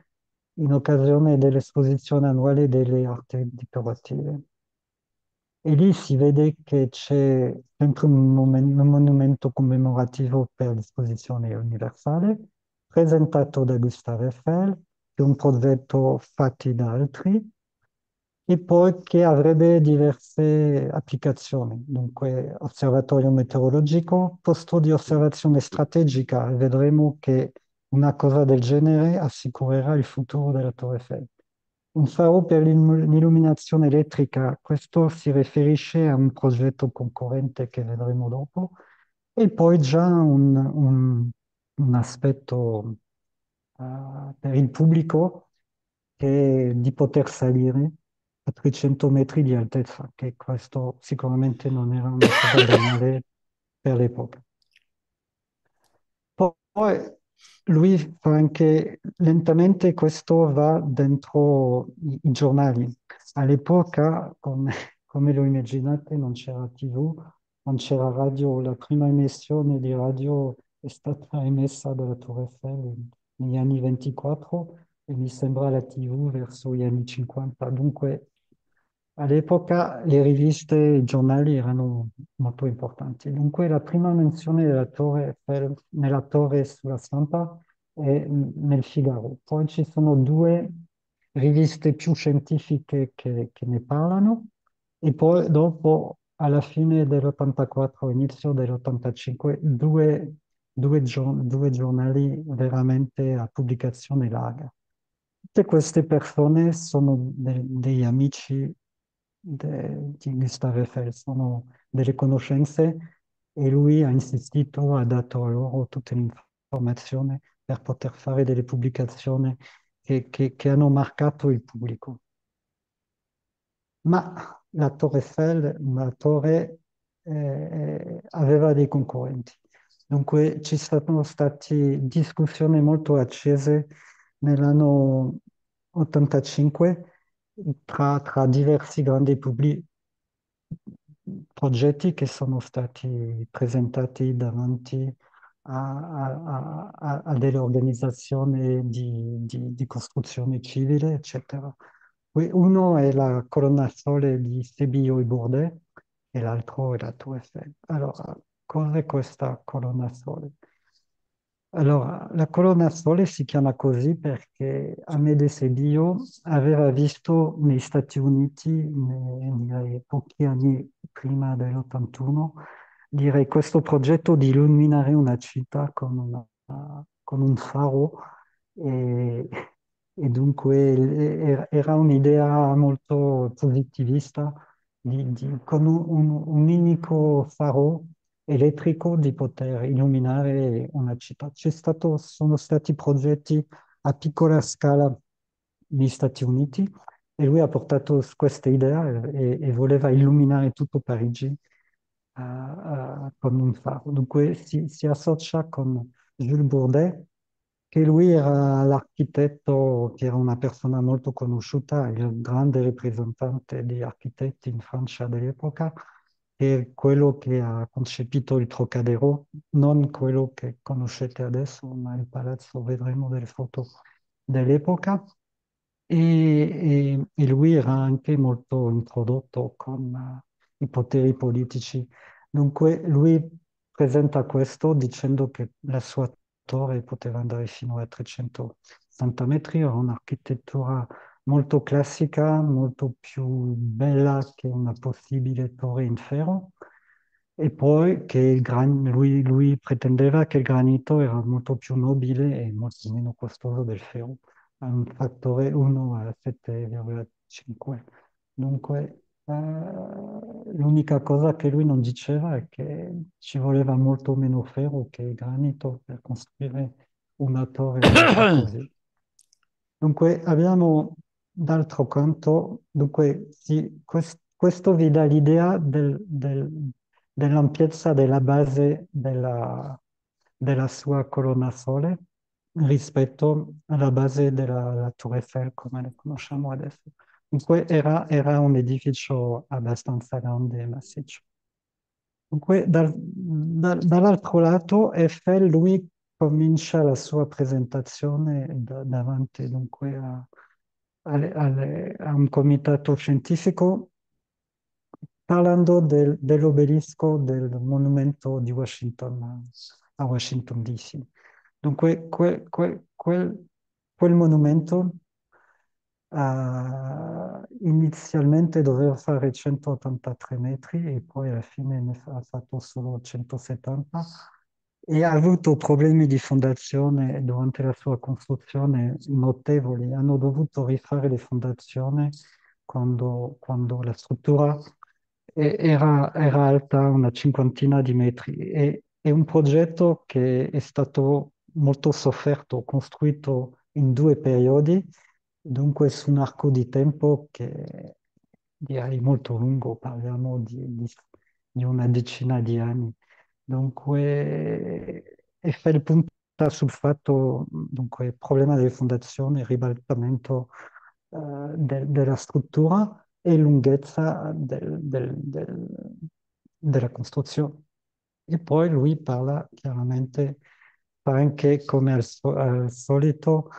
in occasione dell'esposizione annuale delle arti decorative. E lì si vede che c'è sempre un, un monumento commemorativo per l'esposizione universale, presentato da Gustave Eiffel, che è un progetto fatto da altri, e poi che avrebbe diverse applicazioni. Dunque, osservatorio meteorologico, posto di osservazione strategica, vedremo che una cosa del genere assicurerà il futuro della Torre Eiffel. Un faro per l'illu- l'illuminazione elettrica, questo si riferisce a un progetto concorrente che vedremo dopo, e poi già un, un- un aspetto eh, per il pubblico che è di poter salire a 300 metri di altezza, che questo sicuramente non era una cosa banale per l'epoca. Poi lui fa anche lentamente questo va dentro i, i giornali. All'epoca, come, come lo immaginate, non c'era TV, non c'era radio. La prima emissione di radio è stata emessa dalla Tour Eiffel negli anni 24 e mi sembra la TV verso gli anni 50. Dunque, all'epoca le riviste e i giornali erano molto importanti. Dunque, la prima menzione della Torre Eiffel nella torre sulla stampa è nel Figaro. Poi ci sono due riviste più scientifiche che, che ne parlano e poi dopo, alla fine dell'84, inizio dell'85, due, due, gio- due giornali veramente a pubblicazione larga. Tutte queste persone sono de- degli amici de- di Gustave Eiffel, sono delle conoscenze e lui ha insistito, ha dato a loro tutte le informazioni per poter fare delle pubblicazioni che, che- che hanno marcato il pubblico. Ma la Torre Eiffel, la torre, eh, aveva dei concorrenti. Dunque ci sono state discussioni molto accese nell'anno 85 tra, tra diversi grandi progetti che sono stati presentati davanti a, a- a- a delle organizzazioni di, di- di costruzione civile, eccetera. Uno è la colonna sole di Sébillot e Bourdet e l'altro è la Tour Eiffel. Allora, cos'è questa colonna sole? Allora, la colonna sole si chiama così perché Amédée Sebillot aveva visto negli Stati Uniti, ne- nei pochi anni prima dell'81, direi questo progetto di illuminare una città con, una- con un faro e, e dunque era un'idea molto positivista di- di- con un- un unico faro elettrico di poter illuminare una città. Stato, sono stati progetti a piccola scala negli Stati Uniti e lui ha portato questa idea e, e voleva illuminare tutto Parigi eh, eh, con un faro. Dunque si, si associa con Jules Bourdet, che lui era l'architetto, che era una persona molto conosciuta, il grande rappresentante degli architetti in Francia dell'epoca, è quello che ha concepito il Trocadero, non quello che conoscete adesso, ma il palazzo, vedremo delle foto dell'epoca. E, e- e lui era anche molto introdotto con eh, i poteri politici. Dunque lui presenta questo dicendo che la sua torre poteva andare fino a 360 metri, era un'architettura molto classica, molto più bella che una possibile torre in ferro. E poi che il gran- lui, lui pretendeva che il granito era molto più nobile e molto meno costoso del ferro, a un fattore 1 a 7,5. Dunque, eh, l'unica cosa che lui non diceva è che ci voleva molto meno ferro che il granito per costruire una torre così. Dunque abbiamo d'altro canto, dunque, sì, quest- questo vi dà l'idea del- del- dell'ampiezza della base della, della sua colonna sole rispetto alla base della la Tour Eiffel come la conosciamo adesso. Dunque era, era un edificio abbastanza grande e massiccio. Dunque, dal- dal- dall'altro lato, Eiffel, lui comincia la sua presentazione da- davanti dunque a, a un comitato scientifico parlando del- dell'obelisco del monumento di Washington a Washington DC. Dunque, quel, quel- quel- quel monumento Ah, inizialmente doveva fare 183 metri e poi alla fine ne ha fatto solo 170 e ha avuto problemi di fondazione durante la sua costruzione notevoli. Hanno dovuto rifare le fondazioni quando, quando la struttura era, era alta una cinquantina di metri. E, è un progetto che è stato molto sofferto, costruito in due periodi Dunque su un arco di tempo che direi molto lungo, parliamo di, di- di una decina di anni. Dunque, Eiffel punta sul fatto, dunque, problema delle fondazioni, ribaltamento eh, del- della struttura e lunghezza del- del- del- della costruzione. E poi lui parla chiaramente anche come al, so- al solito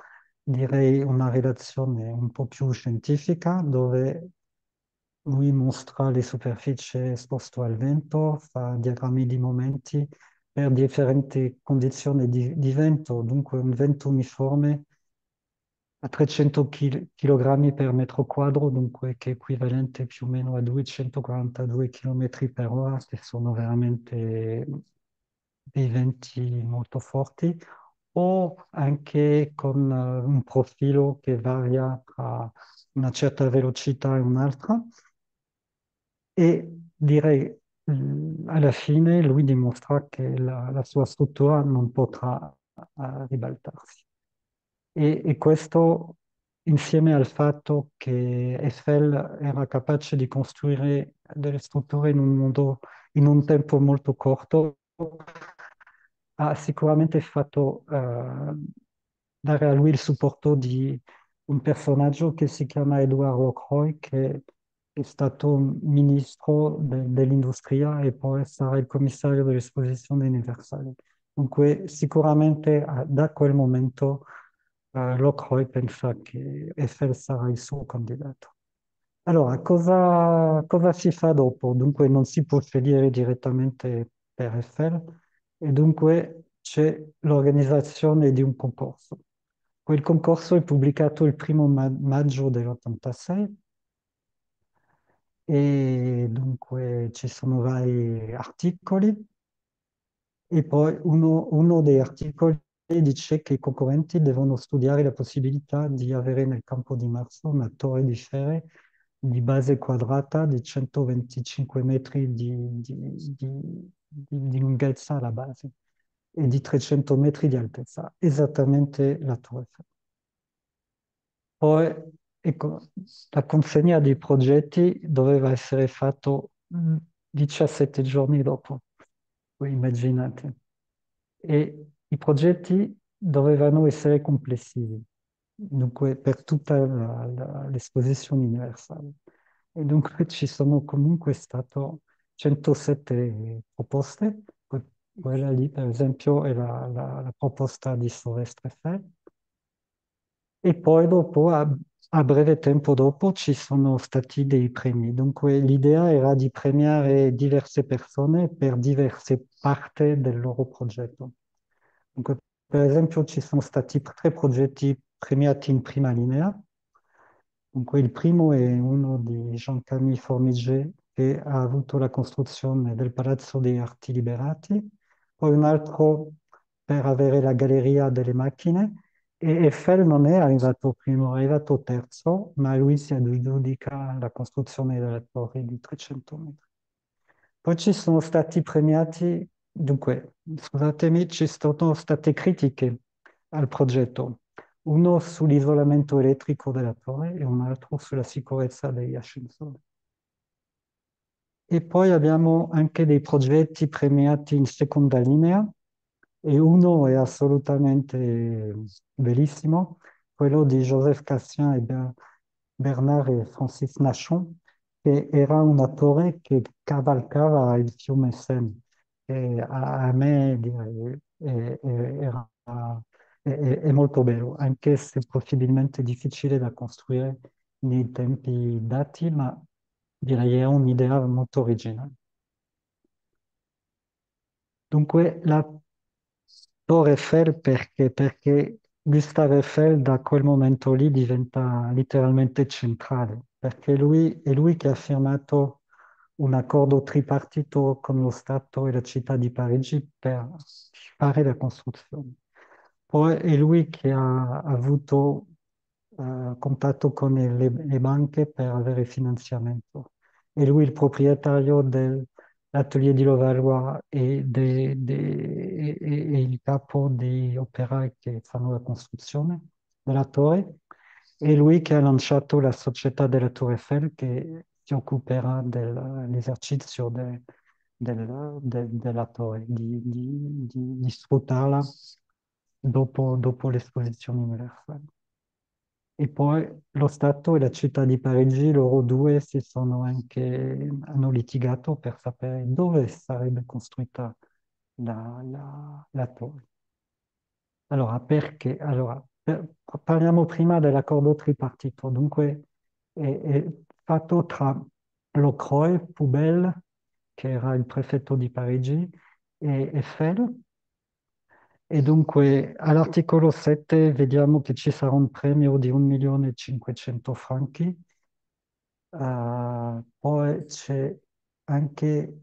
direi una relazione un po' più scientifica dove lui mostra le superfici esposte al vento, fa diagrammi di momenti per differenti condizioni di, di vento, dunque un vento uniforme a 300 kg per metro quadro, dunque che è equivalente più o meno a 242 km per ora, che sono veramente dei venti molto forti, o anche con uh, un profilo che varia tra una certa velocità e un'altra. E direi alla fine lui dimostra che la, la sua struttura non potrà uh, ribaltarsi. E, e, questo insieme al fatto che Eiffel era capace di costruire delle strutture in un modo, in un tempo molto corto, ha sicuramente fatto uh, dare a lui il supporto di un personaggio che si chiama Edward Lockroy, che è stato ministro de dell'industria e poi sarà il commissario dell'esposizione universale. Dunque sicuramente da quel momento uh, Lockroy pensa che Eiffel sarà il suo candidato. Allora, cosa, cosa si fa dopo? Dunque non si può scegliere direttamente per Eiffel e dunque c'è l'organizzazione di un concorso. Quel concorso è pubblicato il primo ma maggio dell'86 e dunque ci sono vari articoli e poi uno, uno degli articoli dice che i concorrenti devono studiare la possibilità di avere nel campo di Marso una torre di ferro di base quadrata di 125 metri di, di, di, di lunghezza alla base e di 300 metri di altezza, esattamente la torre Eiffel. Poi ecco, la consegna dei progetti doveva essere fatta 17 giorni dopo, voi immaginate. E i progetti dovevano essere complessivi, dunque per tutta l'esposizione universale. E dunque ci sono comunque state 107 proposte, quella lì per esempio è la, la, la proposta di Silvestre Fe. E poi dopo, a, breve tempo dopo, ci sono stati dei premi. Dunque l'idea era di premiare diverse persone per diverse parti del loro progetto. Dunque, per esempio, ci sono stati tre progetti premiati in prima linea. Dunque, il primo è uno di Jean-Camille Formiger che ha avuto la costruzione del Palazzo dei Arti Liberati, poi un altro per avere la galleria delle macchine e Eiffel non è arrivato primo, è arrivato terzo, ma lui si aggiudica la costruzione della torre di 300 metri. Poi ci sono stati premiati, dunque, scusatemi, ci sono state critiche al progetto, uno sull'isolamento elettrico della torre e un altro sulla sicurezza degli ascensori. E poi abbiamo anche dei progetti premiati in seconda linea e uno è assolutamente bellissimo, quello di Joseph Cassien e Bernard e Francis Nachon, che era una torre che cavalcava il fiume Seine. E a, a me direi, è, era, è, è molto bello, anche se possibilmente difficile da costruire nei tempi dati, ma direi è un'idea molto originale. Dunque la Torre Eiffel perché? Perché Gustave Eiffel da quel momento lì diventa letteralmente centrale, perché lui, è lui che ha firmato un accordo tripartito con lo Stato e la città di Parigi per fare la costruzione. Poi è lui che ha avuto eh, contatto con le, le, banche per avere finanziamento. È lui il proprietario dell'atelier di Levallois e, de, de, e, e, il capo degli operai che fanno la costruzione della torre. È lui che ha lanciato la società della Tour Eiffel che si occuperà dell'esercizio de, del, de, della torre, di, di, di, di sfruttarla dopo, dopo l'esposizione universale. E poi lo Stato e la città di Parigi, loro due, si sono anche, hanno litigato per sapere dove sarebbe costruita la, la, la torre. Allora perché? allora, per- parliamo prima dell'accordo tripartito, dunque è, è fatto tra lo Croix, Poubelle, che era il prefetto di Parigi, e Eiffel. E dunque all'articolo 7 vediamo che ci sarà un premio di 1.500.000 franchi. Uh, poi c'è anche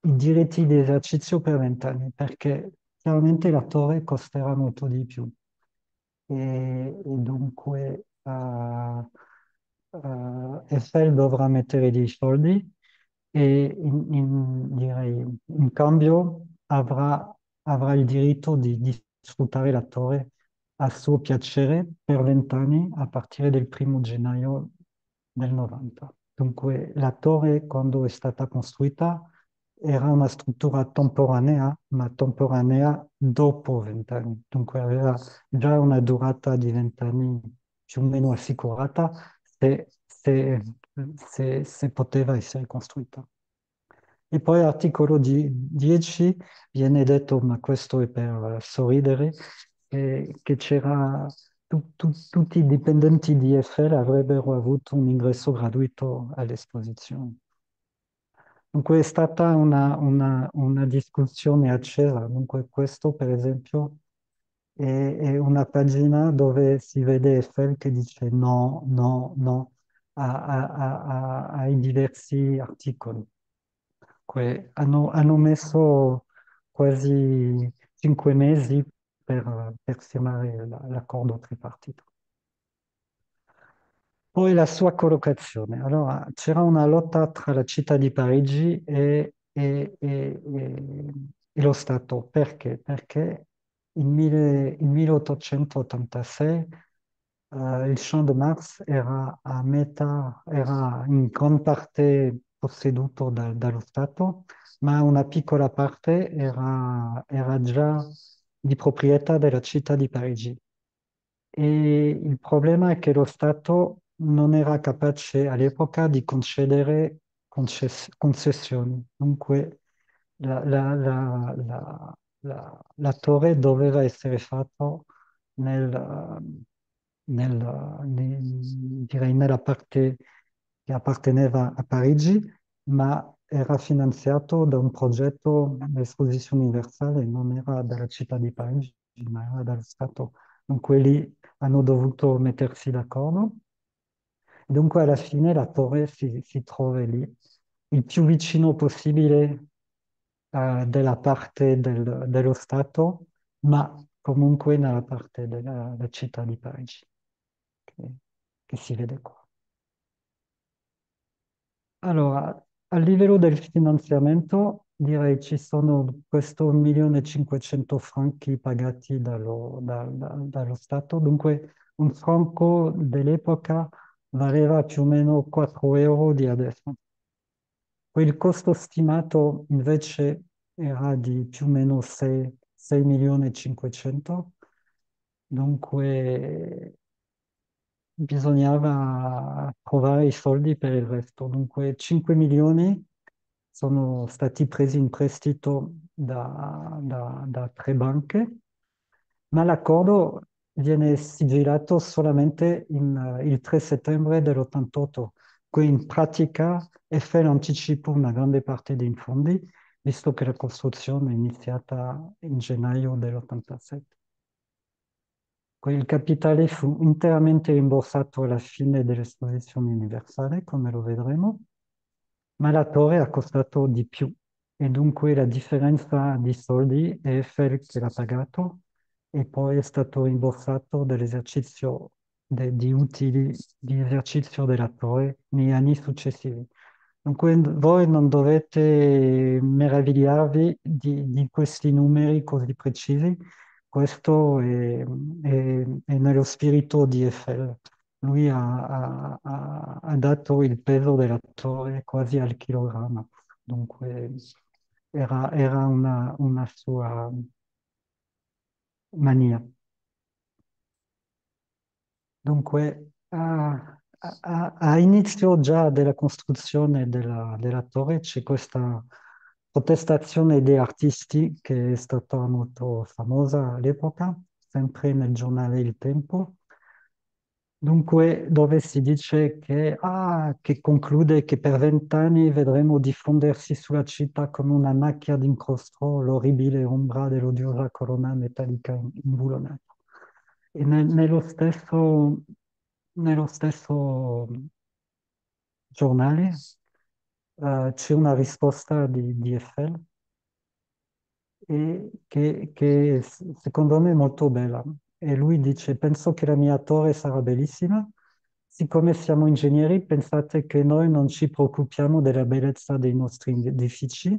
i diritti di esercizio per vent'anni, perché chiaramente la torre costerà molto di più. E, e dunque uh, uh, Eiffel dovrà mettere dei soldi e in, in, direi, in cambio avrà, avrà il diritto di, di sfruttare la torre a suo piacere per vent'anni a partire del primo gennaio del 90. Dunque la torre quando è stata costruita era una struttura temporanea, ma temporanea dopo vent'anni. Dunque aveva già una durata di vent'anni più o meno assicurata se, se, se, se poteva essere costruita. E poi all'articolo 10 viene detto, ma questo è per sorridere, eh, che c'era tu, tu, tutti i dipendenti di Eiffel avrebbero avuto un ingresso gratuito all'esposizione. Dunque è stata una, una, una discussione accesa. Dunque questo, per esempio, è, è, una pagina dove si vede Eiffel che dice no, no, no a, a, a, ai diversi articoli. Que hanno, hanno messo quasi cinque mesi per, per firmare l'accordo tripartito. Poi la sua collocazione. Allora, c'era una lotta tra la città di Parigi e, e, e, e lo Stato. Perché? Perché in, mille, in 1886 uh, il Champ de Mars era a metà, era in gran parte posseduto da, dallo Stato, ma una piccola parte era, era già di proprietà della città di Parigi. E il problema è che lo Stato non era capace all'epoca di concedere concess- concessioni. Dunque la, la, la, la, torre doveva essere fatta nel, nel, nel, nella parte che apparteneva a Parigi, ma era finanziato da un progetto dell'esposizione universale, non era dalla città di Parigi, ma era dallo Stato. Dunque lì hanno dovuto mettersi d'accordo. Dunque alla fine la torre si, si trova lì, il più vicino possibile uh, della parte del, dello Stato, ma comunque nella parte della, della città di Parigi, che, che si vede qua. Allora, a livello del finanziamento, direi ci sono questo 1.500.000 franchi pagati dallo, da, da, dallo Stato, dunque un franco dell'epoca valeva più o meno 4 euro di adesso. Poi il costo stimato invece era di più o meno 6, 6 milioni e 500, dunque bisognava trovare i soldi per il resto. Dunque 5 milioni sono stati presi in prestito da, da, da tre banche, ma l'accordo viene sigillato solamente in, uh, il 3 settembre dell'88. Quindi in pratica Eiffel anticipa una grande parte dei fondi, visto che la costruzione è iniziata in gennaio dell'87. Il capitale fu interamente rimborsato alla fine dell'esposizione universale, come lo vedremo, ma la torre ha costato di più e dunque la differenza di soldi è Eiffel che l'ha pagato e poi è stato rimborsato dell'esercizio de, di utili di esercizio della torre negli anni successivi. Dunque voi non dovete meravigliarvi di, di questi numeri così precisi, questo è, è, è nello spirito di Eiffel. Lui ha, ha, ha, dato il peso della torre quasi al chilogramma, dunque era, era una, una sua mania. Dunque, a, a, a inizio già della costruzione della, della torre c'è questa protestazione dei artisti che è stata molto famosa all'epoca sempre nel giornale Il Tempo, dunque dove si dice che, ah, che conclude che per vent'anni vedremo diffondersi sulla città come una macchia d'incrosto l'orribile ombra dell'odiosa corona metallica imbulonata. E nel- nello stesso, nello stesso giornale eh, c'è una risposta di, di e che, che secondo me è molto bella. E lui dice, penso che la mia torre sarà bellissima. Siccome siamo ingegneri, pensate che noi non ci preoccupiamo della bellezza dei nostri edifici.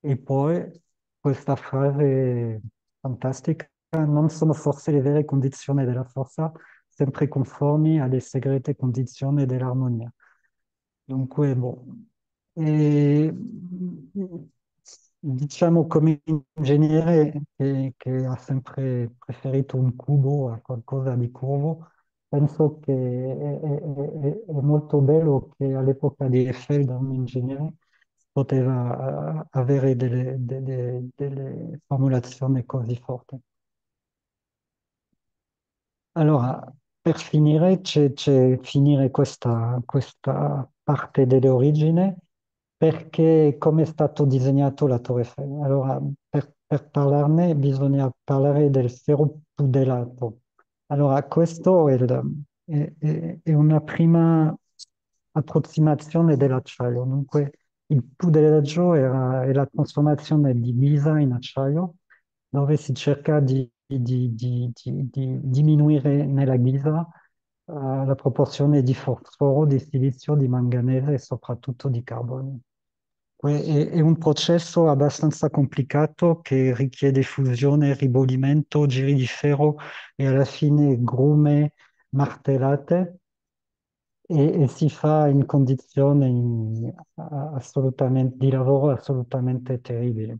E poi questa frase fantastica, non sono forse le vere condizioni della forza, sempre conformi alle segrete condizioni dell'armonia. Dunque, boh, e, diciamo come ingegnere che, che ha sempre preferito un cubo a qualcosa di curvo, penso che è, è- è- molto bello che all'epoca di Eiffel, da un ingegnere, poteva eh, avere delle, delle- delle formulazioni così forti. Allora, per finire, c'è finire questa, questa parte delle origini, perché come è stato disegnato la Torre Eiffel? Allora, per, per parlarne bisogna parlare del ferro pudellato. Allora, questo è, è- è- una prima approssimazione dell'acciaio. Dunque, il pudellaggio era, è la trasformazione di ghisa in acciaio dove si cerca di- di- di- di diminuire nella ghisa eh, la proporzione di fosforo, di silizio, di manganese e soprattutto di carbonio. È, un processo abbastanza complicato che richiede fusione, ribolimento, giri di ferro e alla fine grume martellate e, e si fa in condizioni eh, assolutamente, di lavoro assolutamente terribili.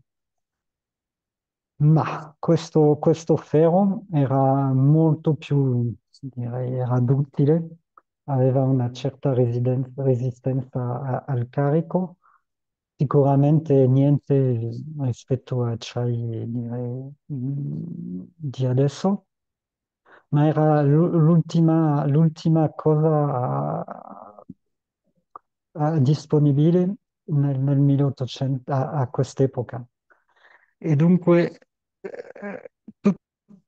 Ma questo, questo ferro era molto più, direi, era duttile, aveva una certa resistenza al carico, sicuramente niente rispetto a acciai, direi, di adesso, ma era l'u- l'ultima cosa disponibile nel, nel 1800, a, a quest'epoca. E dunque eh, tu-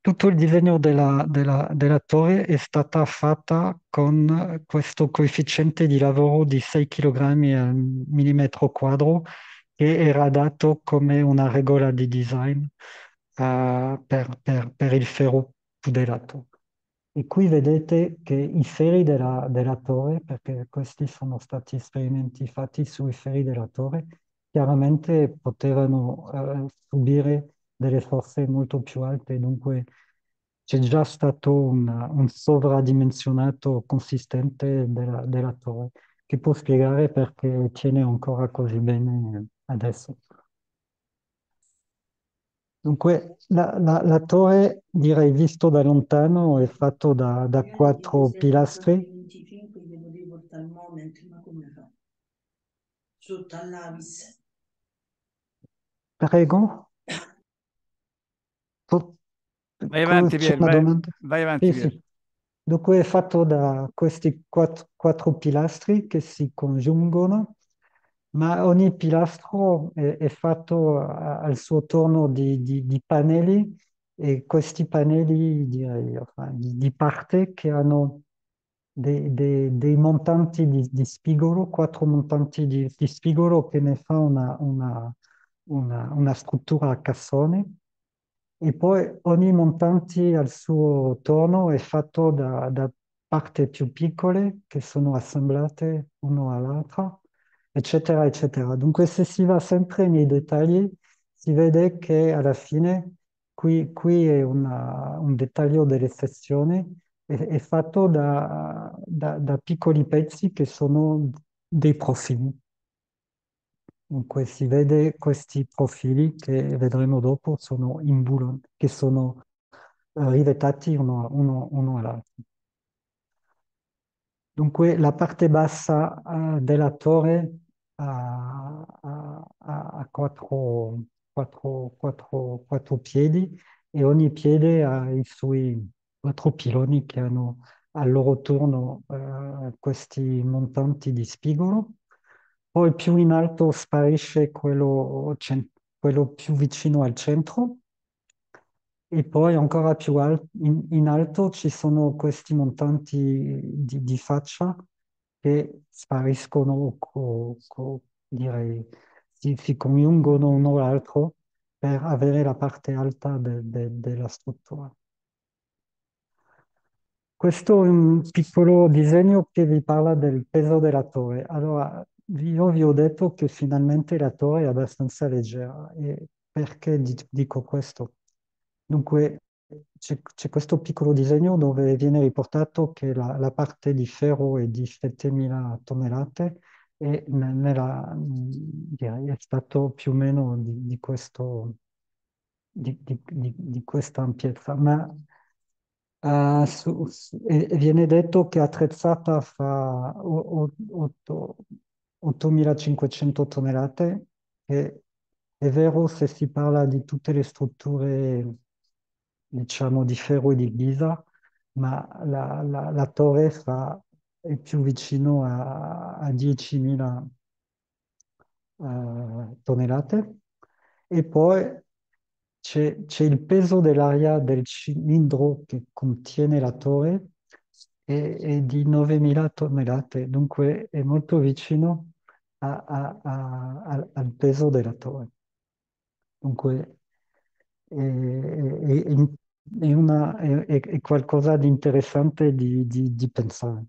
tutto il disegno della, della- della torre è stata fatta con questo coefficiente di lavoro di 6 kg al millimetro quadro che era dato come una regola di design eh, per, per- per il ferro pudellato. E qui vedete che i ferri della, della torre, perché questi sono stati esperimenti fatti sui ferri della torre, chiaramente potevano eh, subire delle forze molto più alte, dunque c'è già stato una- un sovradimensionato consistente della, della torre, che può spiegare perché tiene ancora così bene adesso. Dunque, la, la- la torre, direi visto da lontano, è fatto da, da quattro pilastri. 25 devo dire portare il moment, ma come fa? Sotto all'Avis. Prego? Po- Vai avanti, C'è Pier, una vai, domanda? vai avanti, Sì, Pier. sì. Dunque è fatto da questi quattro, quattro pilastri che si congiungono, ma ogni pilastro è, è fatto a- al suo turno di, di- di pannelli e questi pannelli direi, enfin, di, di parte che hanno dei, dei- dei montanti di, di spigolo, quattro montanti di, di spigolo che ne fa una, una- una- struttura a cassone e poi ogni montante al suo turno è fatto da, da parti più piccole che sono assemblate uno all'altra, eccetera, eccetera. Dunque se si va sempre nei dettagli, si vede che alla fine qui, qui è una- un dettaglio delle sezioni, è, è fatto da, da- da piccoli pezzi che sono dei profili. Dunque si vede questi profili che vedremo dopo sono in boulon, che sono eh, rivettati uno, uno- uno all'altro. Dunque la parte bassa eh, della torre ha, ha- ha- quattro, quattro- quattro- quattro piedi e ogni piede ha i suoi quattro piloni che hanno al loro turno eh, questi montanti di spigolo. Poi più in alto sparisce quello, quello più vicino al centro e poi ancora più al- in, in alto ci sono questi montanti di, di faccia che spariscono, co- co- direi, si, si coniugano uno all'altro per avere la parte alta de- de- della struttura. Questo è un piccolo disegno che vi parla del peso della torre. Allora, io vi ho detto che finalmente la torre è abbastanza leggera. E perché di- dico questo? Dunque, c'è questo piccolo disegno dove viene riportato che la, la parte di ferro è di 7000 tonnellate e ne- nella, direi, è stato più o meno di, di questo, di, di- questa ampiezza. Ma Uh, su- su- viene detto che attrezzata fa o- o- otto- 8.500 tonnellate, e è vero se si parla di tutte le strutture, diciamo, di ferro e di ghisa, ma la, la- la torre fa, è più vicino a, a 10.000 eh, tonnellate. E poi c'è il peso dell'aria del cilindro che contiene la torre è di 9.000 tonnellate, dunque è molto vicino a- a- a- al, peso della torre. Dunque è, è- è- una- è- qualcosa di interessante di, di- di pensare.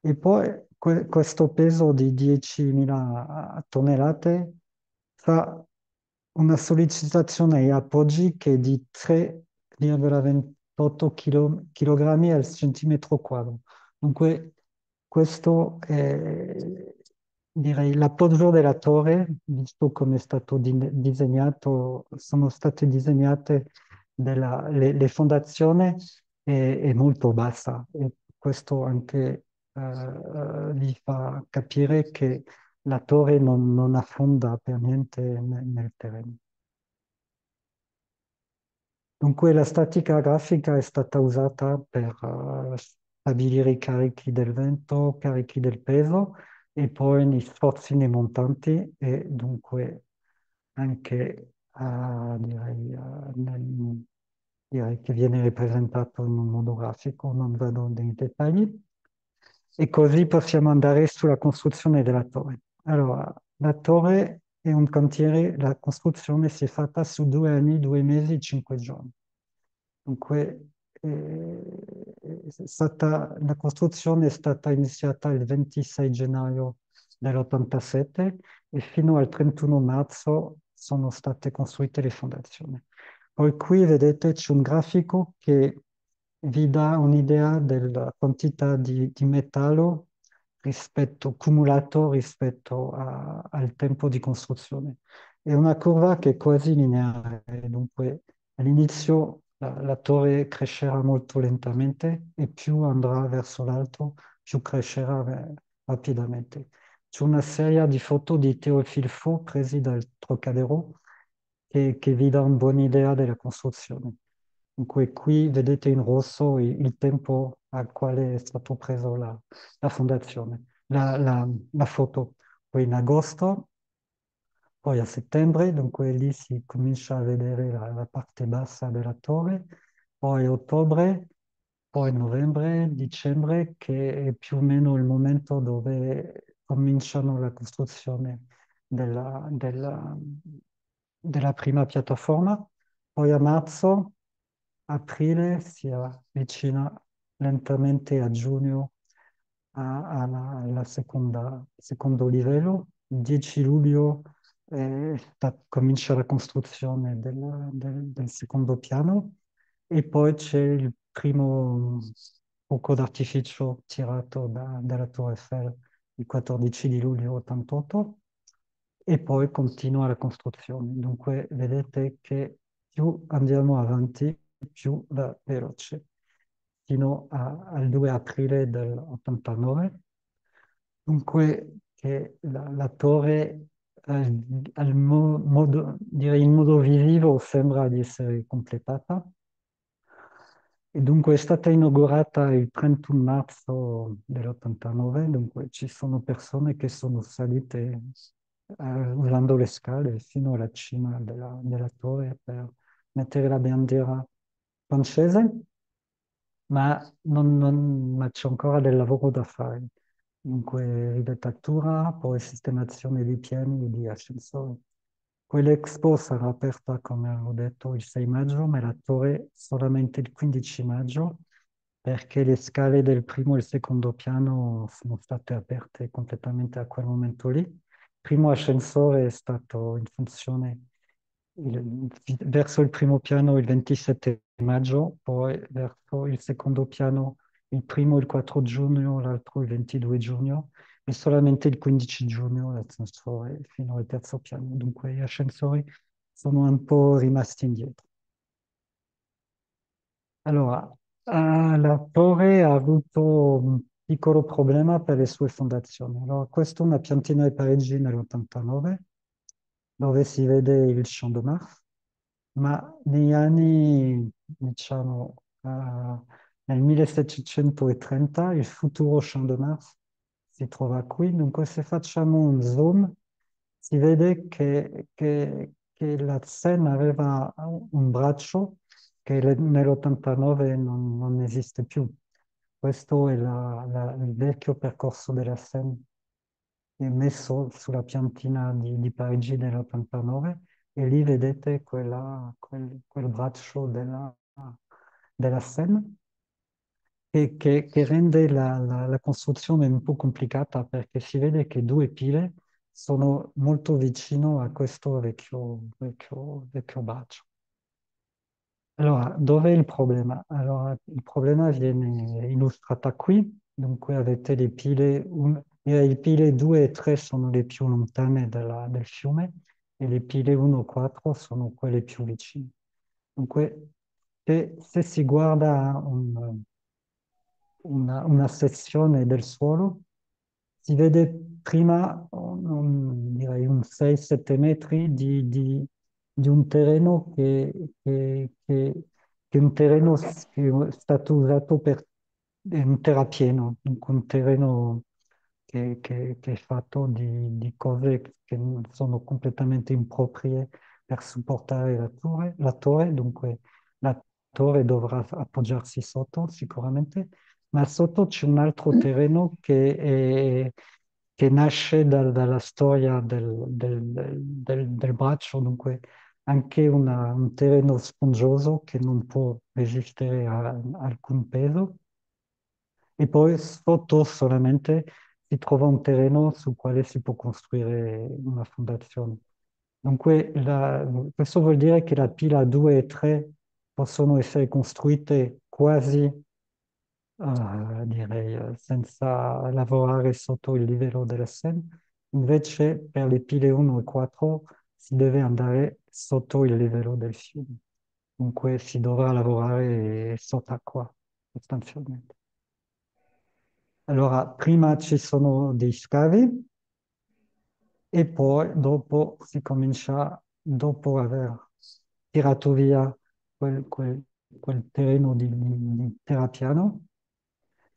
E poi que- questo peso di 10.000 tonnellate fa una sollecitazione ai appoggi che è di 3,28 kg al centimetro quadro. Dunque, questo è, direi, l'appoggio della torre, visto come è stato di- disegnato, sono state disegnate della- le, le fondazioni, è, è molto bassa. E questo anche eh, vi fa capire che la torre non, non affonda per niente nel, nel terreno. Dunque la statica grafica è stata usata per eh, stabilire i carichi del vento, carichi del peso e poi gli sforzi nei montanti e dunque anche eh, direi, eh, nel- direi che viene rappresentato in un modo grafico, non vado nei dettagli. E così possiamo andare sulla costruzione della torre. Allora, la torre è un cantiere, la costruzione si è fatta su due anni, due mesi, cinque giorni. Dunque, stata- la costruzione è stata iniziata il 26 gennaio dell'87 e fino al 31 marzo sono state costruite le fondazioni. Poi qui vedete c'è un grafico che vi dà un'idea della quantità di, di metallo rispetto, cumulato rispetto a- al tempo di costruzione. È una curva che è quasi lineare, dunque all'inizio la, torre crescerà molto lentamente e più andrà verso l'alto, più crescerà rapidamente. C'è una serie di foto di Théophile Faux presi dal Trocadero che, che vi dà una buona idea della costruzione. Dunque qui vedete in rosso il, tempo al quale è stato preso la, la fondazione, la, la- la foto. Poi in agosto, poi a settembre, dunque lì si comincia a vedere la, la parte bassa della torre, poi ottobre, poi novembre, dicembre, che è più o meno il momento dove cominciano la costruzione della, della- della prima piattaforma. Poi a marzo, aprile si avvicina lentamente a giugno alla, alla seconda, secondo livello. Il 10 luglio eh, comincia la costruzione del, del- del secondo piano e poi c'è il primo fuoco d'artificio tirato da- dalla Tour Eiffel il 14 di luglio 88 e poi continua la costruzione. Dunque vedete che più andiamo avanti, più va veloce, fino a- al 2 aprile del 89. Dunque che la, la torre al, mo- modo, direi in modo visivo sembra di essere completata. E dunque è stata inaugurata il 31 marzo dell'89, dunque ci sono persone che sono salite eh, usando le scale fino alla cima della, della torre per mettere la bandiera francese, ma, non- non- ma c'è ancora del lavoro da fare. Dunque rivettatura, poi sistemazione di piani e di ascensori. Quell'Expo sarà aperta, come avevo detto, il 6 maggio, ma la torre solamente il 15 maggio, perché le scale del primo e il secondo piano sono state aperte completamente a quel momento lì. Il primo ascensore è stato in funzione il- verso il primo piano il 27 maggio, poi verso il secondo piano il primo il 4 giugno, l'altro il 22 giugno e solamente il 15 giugno l'ascensore fino al terzo piano. Dunque gli ascensori sono un po' rimasti indietro. Allora, eh, la torre ha avuto un piccolo problema per le sue fondazioni. Allora, questa è una piantina di Parigi nell'89, dove si vede il Champ de Mars, ma negli anni, diciamo, eh, nel 1730 il futuro Champ de Mars si trova qui. Dunque, se facciamo un zoom, si vede che, che- che la Seine aveva un braccio che le- nell'89 non, non esiste più. Questo è la- la- il vecchio percorso della Seine, è messo sulla piantina di, di Parigi nell'89 e lì vedete quella- quel, quel braccio della, della Seine che, che- rende la, la- la costruzione un po' complicata perché si vede che due pile sono molto vicino a questo vecchio, vecchio, vecchio braccio. Allora, dov'è il problema? Allora, il problema viene illustrato qui, dunque avete le pile, un- direi le pile 2 e 3 sono le più lontane della- del fiume e le pile 1 e 4 sono quelle più vicine. Dunque, se, se si guarda un- una, una sezione del suolo, si vede prima un, direi un 6-7 metri di, di- di un terreno che, che- che- che è un terreno che è stato usato per un terrapieno, un terreno che, è fatto di, di cose che sono completamente improprie per supportare la torre, la torre, dunque la torre dovrà appoggiarsi sotto sicuramente, ma sotto c'è un altro terreno che, è- che nasce dal- dalla storia del, del- del- del- del braccio, dunque anche una- un terreno spongioso che non può resistere a, a alcun peso. E poi sotto solamente si trova un terreno sul quale si può costruire una fondazione. Dunque, la- questo vuol dire che la pila 2 e 3 possono essere costruite quasi, eh, direi, eh, senza lavorare sotto il livello della Seine. Invece, per le pile 1 e 4 si deve andare sotto il livello del fiume. Dunque, si dovrà lavorare sott'acqua, sostanzialmente. Allora, prima ci sono dei scavi e poi dopo si comincia, dopo aver tirato via quel, quel- quel terreno di- di terrapiano,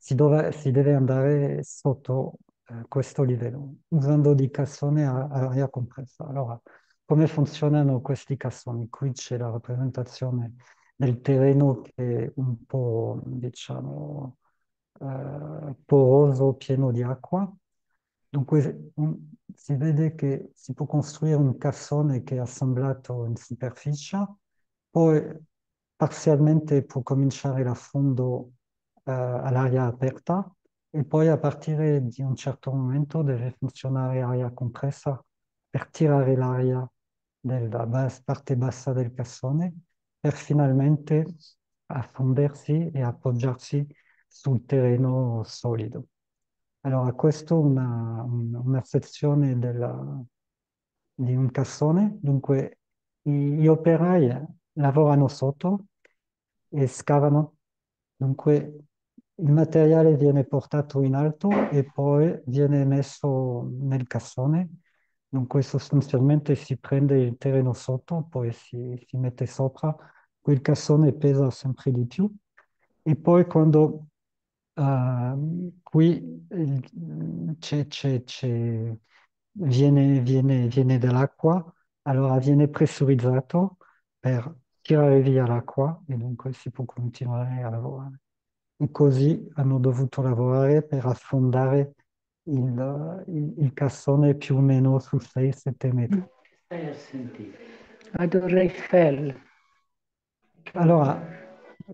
si, dove- si deve andare sotto eh, questo livello, usando dei cassoni a, a aria compressa. Allora, come funzionano questi cassoni? Qui c'è la rappresentazione del terreno che è un po', diciamo, eh, poroso, pieno di acqua. Dunque un- si vede che si può costruire un cassone che è assemblato in superficie, poi parzialmente può cominciare da fondo eh, all'aria aperta e poi a partire di un certo momento deve funzionare aria compressa per tirare l'aria dalla bas- parte bassa del cassone per finalmente affondersi e appoggiarsi sul terreno solido. Allora, questo è una, un- una sezione della- di un cassone, dunque gli operai lavorano sotto e scavano, dunque il materiale viene portato in alto e poi viene messo nel cassone. Dunque sostanzialmente si prende il terreno sotto, poi si, si mette sopra, quel cassone pesa sempre di più. E poi quando uh, qui c'è, c'è, c'è, viene, viene, viene dell'acqua, allora viene pressurizzato per tirare via l'acqua e dunque si può continuare a lavorare. E così hanno dovuto lavorare per affondare il, il, il cassone più o meno su 6-7 metri. Ad Eiffel. Allora,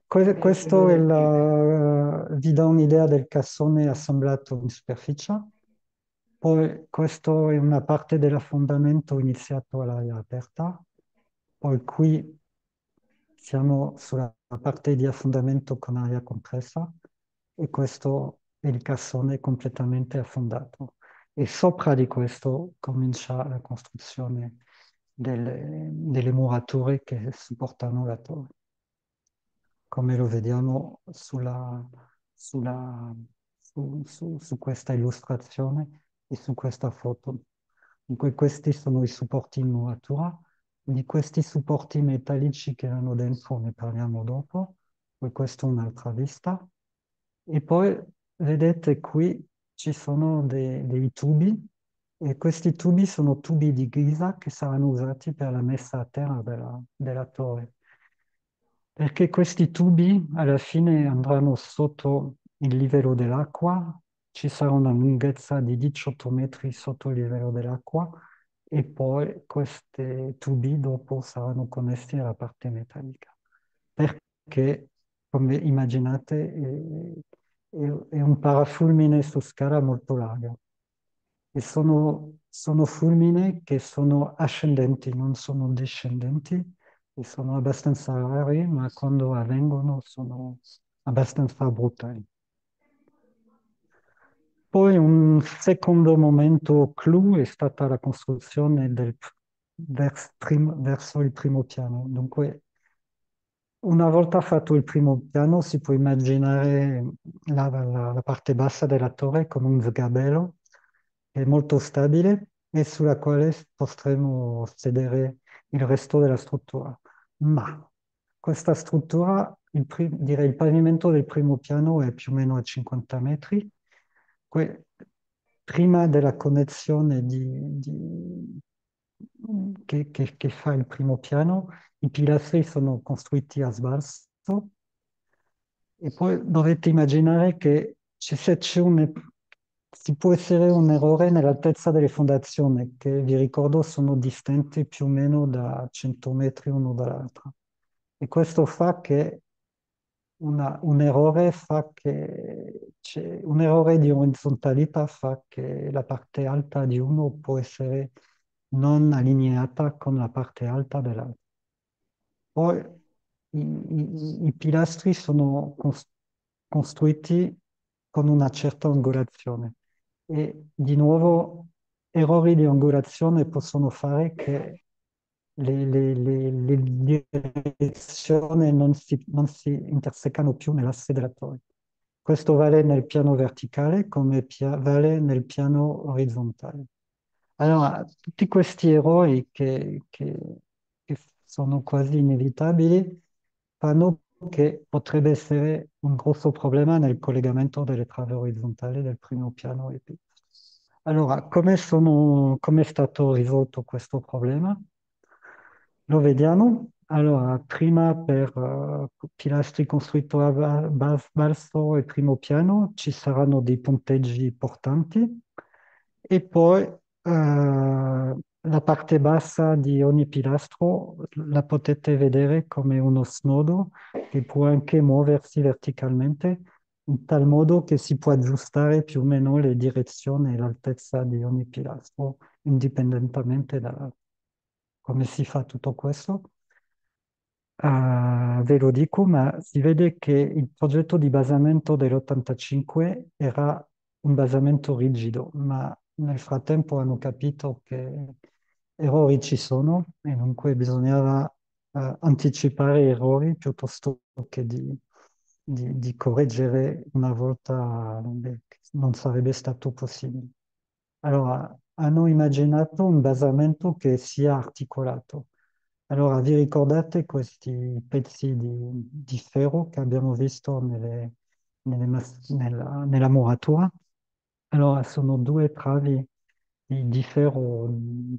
que- questo è la, vi dà un'idea del cassone assemblato in superficie. Poi questo è una parte dell'affondamento iniziato all'aria aperta. Poi qui siamo sulla parte di affondamento con aria compressa e questo è il cassone completamente affondato. E sopra di questo comincia la costruzione delle, delle murature che supportano la torre, come lo vediamo sulla, sulla, su, su, su questa illustrazione e su questa foto. Dunque questi sono i supporti in muratura. Di questi supporti metallici che erano dentro ne parliamo dopo. Poi questa è un'altra vista. E poi vedete qui ci sono dei, dei tubi e questi tubi sono tubi di ghisa che saranno usati per la messa a terra della, della torre. Perché questi tubi alla fine andranno sotto il livello dell'acqua, ci sarà una lunghezza di 18 metri sotto il livello dell'acqua e poi questi tubi dopo saranno connessi alla parte metallica. Perché, come immaginate, è, è un parafulmine su scala molto larga. E sono, sono fulmini che sono ascendenti, non sono discendenti, e sono abbastanza rari, ma quando avvengono sono abbastanza brutali. Poi un secondo momento clou è stata la costruzione del, vers, prim, verso il primo piano. Dunque, una volta fatto il primo piano, si può immaginare la, la, la parte bassa della torre con un sgabello che è molto stabile e sulla quale potremo sedere il resto della struttura. Ma questa struttura, il, direi il pavimento del primo piano è più o meno a 50 metri. Que prima della connessione di, di, che, che, che, fa il primo piano, i pilastri sono costruiti a sbalzo e poi dovete immaginare che c'è un, ci può essere un errore nell'altezza delle fondazioni, che vi ricordo sono distanti più o meno da 100 metri uno dall'altro. E questo fa che una, un errore fa che un errore di orizzontalità fa che la parte alta di uno può essere non allineata con la parte alta dell'altro. Poi i, i, i pilastri sono costruiti con una certa angolazione e di nuovo errori di angolazione possono fare che le, direzioni non si, non si intersecano più nell'asse della torre. Questo vale nel piano verticale come pia vale nel piano orizzontale. Allora, tutti questi errori che, che, che sono quasi inevitabili fanno che potrebbe essere un grosso problema nel collegamento delle trave orizzontali del primo piano. Allora, come, sono, come è stato risolto questo problema? Lo vediamo. Allora, prima per uh, pilastri costruiti a balzo e primo piano ci saranno dei ponteggi portanti e poi uh, la parte bassa di ogni pilastro la potete vedere come uno snodo che può anche muoversi verticalmente in tal modo che si può aggiustare più o meno le direzioni e l'altezza di ogni pilastro indipendentemente da come si fa tutto questo. Uh, ve lo dico, ma si vede che il progetto di basamento dell'85 era un basamento rigido, ma nel frattempo hanno capito che errori ci sono e dunque bisognava uh, anticipare errori piuttosto che di, di, di, correggere una volta non sarebbe stato possibile. Allora, hanno immaginato un basamento che sia articolato. Allora, vi ricordate questi pezzi di, di ferro che abbiamo visto nelle, nelle nella, nella muratura? Allora, sono due travi di, di ferro,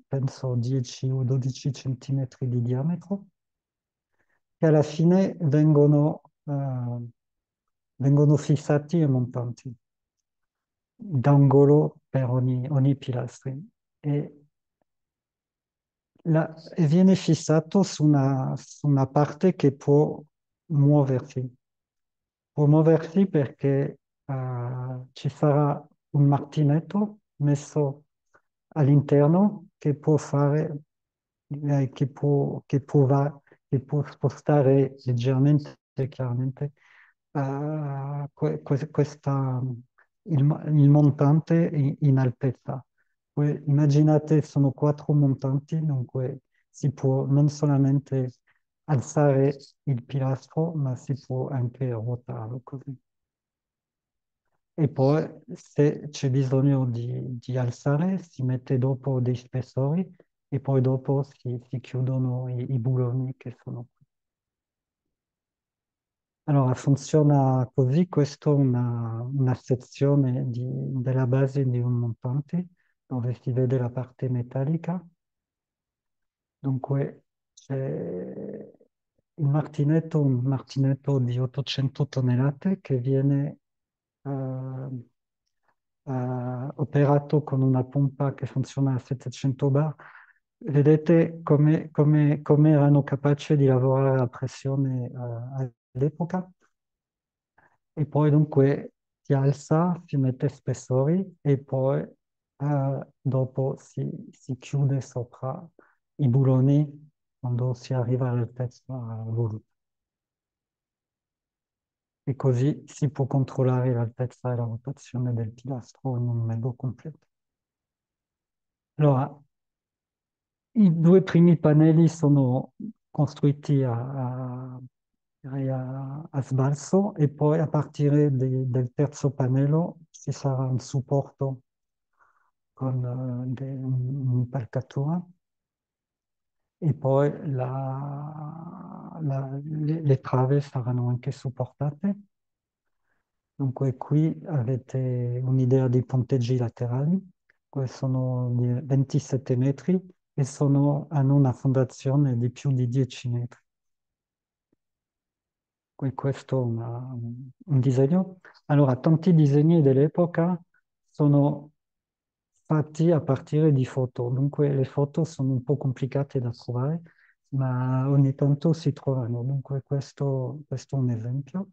penso 10 o 12 centimetri di diametro, che alla fine vengono, eh, vengono fissati e montanti d'angolo per ogni, ogni pilastro e, la- e viene fissato su una, su una parte che può muoversi. Può muoversi perché eh, ci sarà un martinetto messo all'interno che può fare, eh, che può, che può, va- che può spostare leggermente, chiaramente, que- que- questa, il, il montante in, in altezza. Que- immaginate, sono quattro montanti, dunque si può non solamente alzare il pilastro, ma si può anche ruotarlo così. E poi se c'è bisogno di, di alzare, si mette dopo dei spessori e poi dopo si, si chiudono i, i buloni che sono. Allora, funziona così, questa è una, una sezione di- della base di un montante dove si vede la parte metallica. Dunque, c'è il martinetto, un martinetto di 800 tonnellate che viene eh, eh, operato con una pompa che funziona a 700 bar. Vedete come, come- come erano capaci di lavorare a pressione eh, all'epoca? E poi dunque si alza, si mette spessori e poi eh, dopo si, si chiude sopra i buloni quando si arriva all'altezza voluta. E così si può controllare l'altezza e la rotazione del pilastro in un modo completo. Allora, i due primi pannelli sono costruiti a, a- a- a sbalzo e poi a partire de- del terzo pannello ci sarà un supporto con eh, un'impalcatura e poi la- la- le, le trave saranno anche supportate. Dunque qui avete un'idea dei ponteggi laterali, sono di 27 metri e sono, hanno una fondazione di più di 10 metri. Que- Questo è una- un disegno. Allora, tanti disegni dell'epoca sono fatti a partire di foto, dunque le foto sono un po' complicate da trovare, ma ogni tanto si trovano. Dunque questo, questo è un esempio.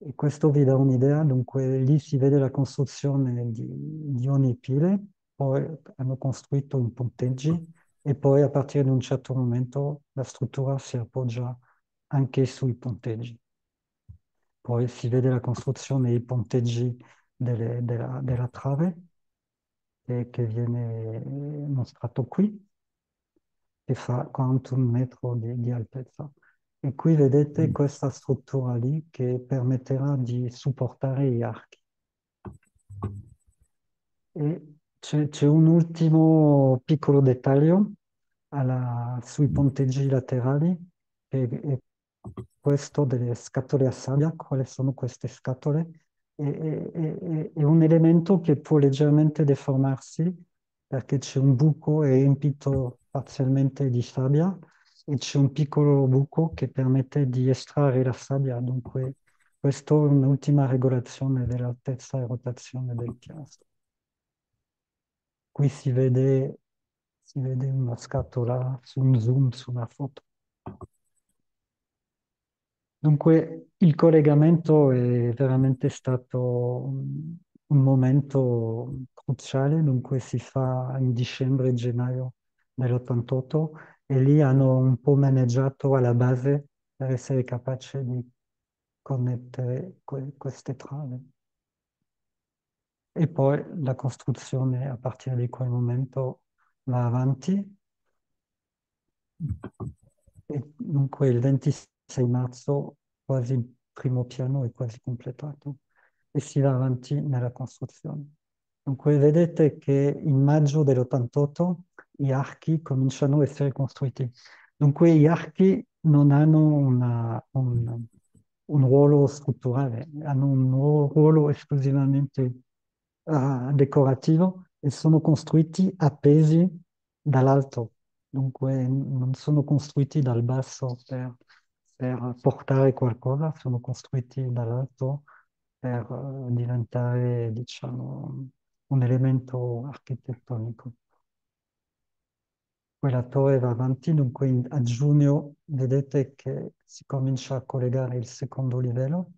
E questo vi dà un'idea, dunque lì si vede la costruzione di, di ogni pile, poi hanno costruito i ponteggi e poi a partire di un certo momento la struttura si appoggia anche sui ponteggi. Poi si vede la costruzione dei ponteggi delle- della, della trave che, che viene mostrato qui, che fa 41 metri di, di altezza. E qui vedete questa struttura lì che permetterà di supportare gli archi. E c'è un ultimo piccolo dettaglio alla- sui ponteggi laterali, che questo delle scatole a sabbia. Quali sono queste scatole? È, è- è- è un elemento che può leggermente deformarsi perché c'è un buco riempito parzialmente di sabbia e c'è un piccolo buco che permette di estrarre la sabbia. Dunque, questa è un'ultima regolazione dell'altezza e rotazione del pilastro. Qui si vede, si vede una scatola su un zoom su una foto. Dunque, il collegamento è veramente stato un, momento cruciale, dunque si fa in dicembre e gennaio dell'88 e lì hanno un po' maneggiato alla base per essere capaci di connettere que- queste trave. E poi la costruzione a partire di quel momento va avanti e dunque il 26 marzo quasi il primo piano è quasi completato e si va avanti nella costruzione. Dunque vedete che in maggio dell'88 gli archi cominciano a essere costruiti. Dunque gli archi non hanno una, un, un, ruolo strutturale, hanno un ruolo esclusivamente uh, decorativo e sono costruiti appesi dall'alto. Dunque non sono costruiti dal basso per, per portare qualcosa, sono costruiti dall'alto per uh, diventare, diciamo, un elemento architettonico. Poi la torre va avanti, dunque in, a giugno vedete che si comincia a collegare il secondo livello.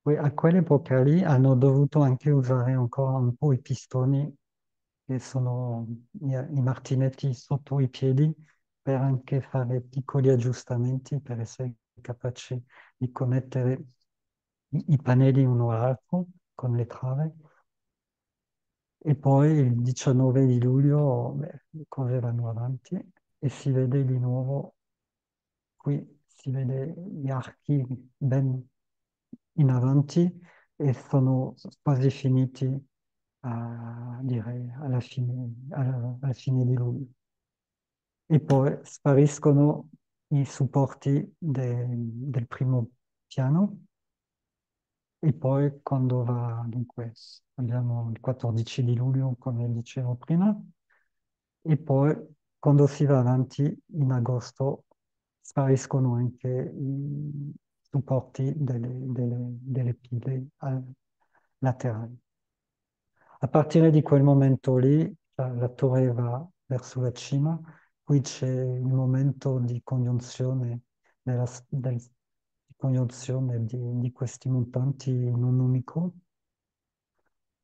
Poi a quell'epoca lì hanno dovuto anche usare ancora un po' i pistoni, che sono i, i martinetti sotto i piedi, per anche fare piccoli aggiustamenti, per essere capaci di connettere i, i pannelli uno all'altro con le trave. E poi il 19 di luglio beh, le cose vanno avanti e si vede di nuovo, qui si vede gli archi ben in avanti e sono quasi finiti a, direi alla fine, alla, alla fine di luglio. E poi spariscono i supporti de, del primo piano e poi quando va, dunque, abbiamo il 14 di luglio, come dicevo prima, e poi quando si va avanti in agosto spariscono anche i supporti delle, delle, delle pile laterali. A partire di quel momento lì, la, torre va verso la cima, qui c'è il momento di congiunzione della, del, congiunzione di, di questi montanti in un unico,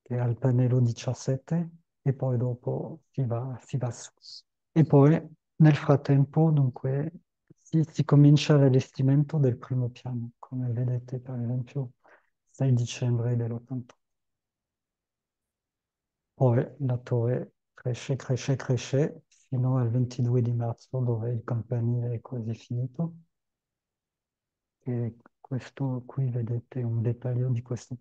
che è al pannello 17, e poi dopo si va, si va su. E poi nel frattempo, dunque, si, si comincia l'allestimento del primo piano, come vedete per esempio 6 dicembre dell'88. Poi la torre cresce, cresce, cresce fino al 22 di marzo dove il campanile è quasi finito. E questo qui vedete un dettaglio di questo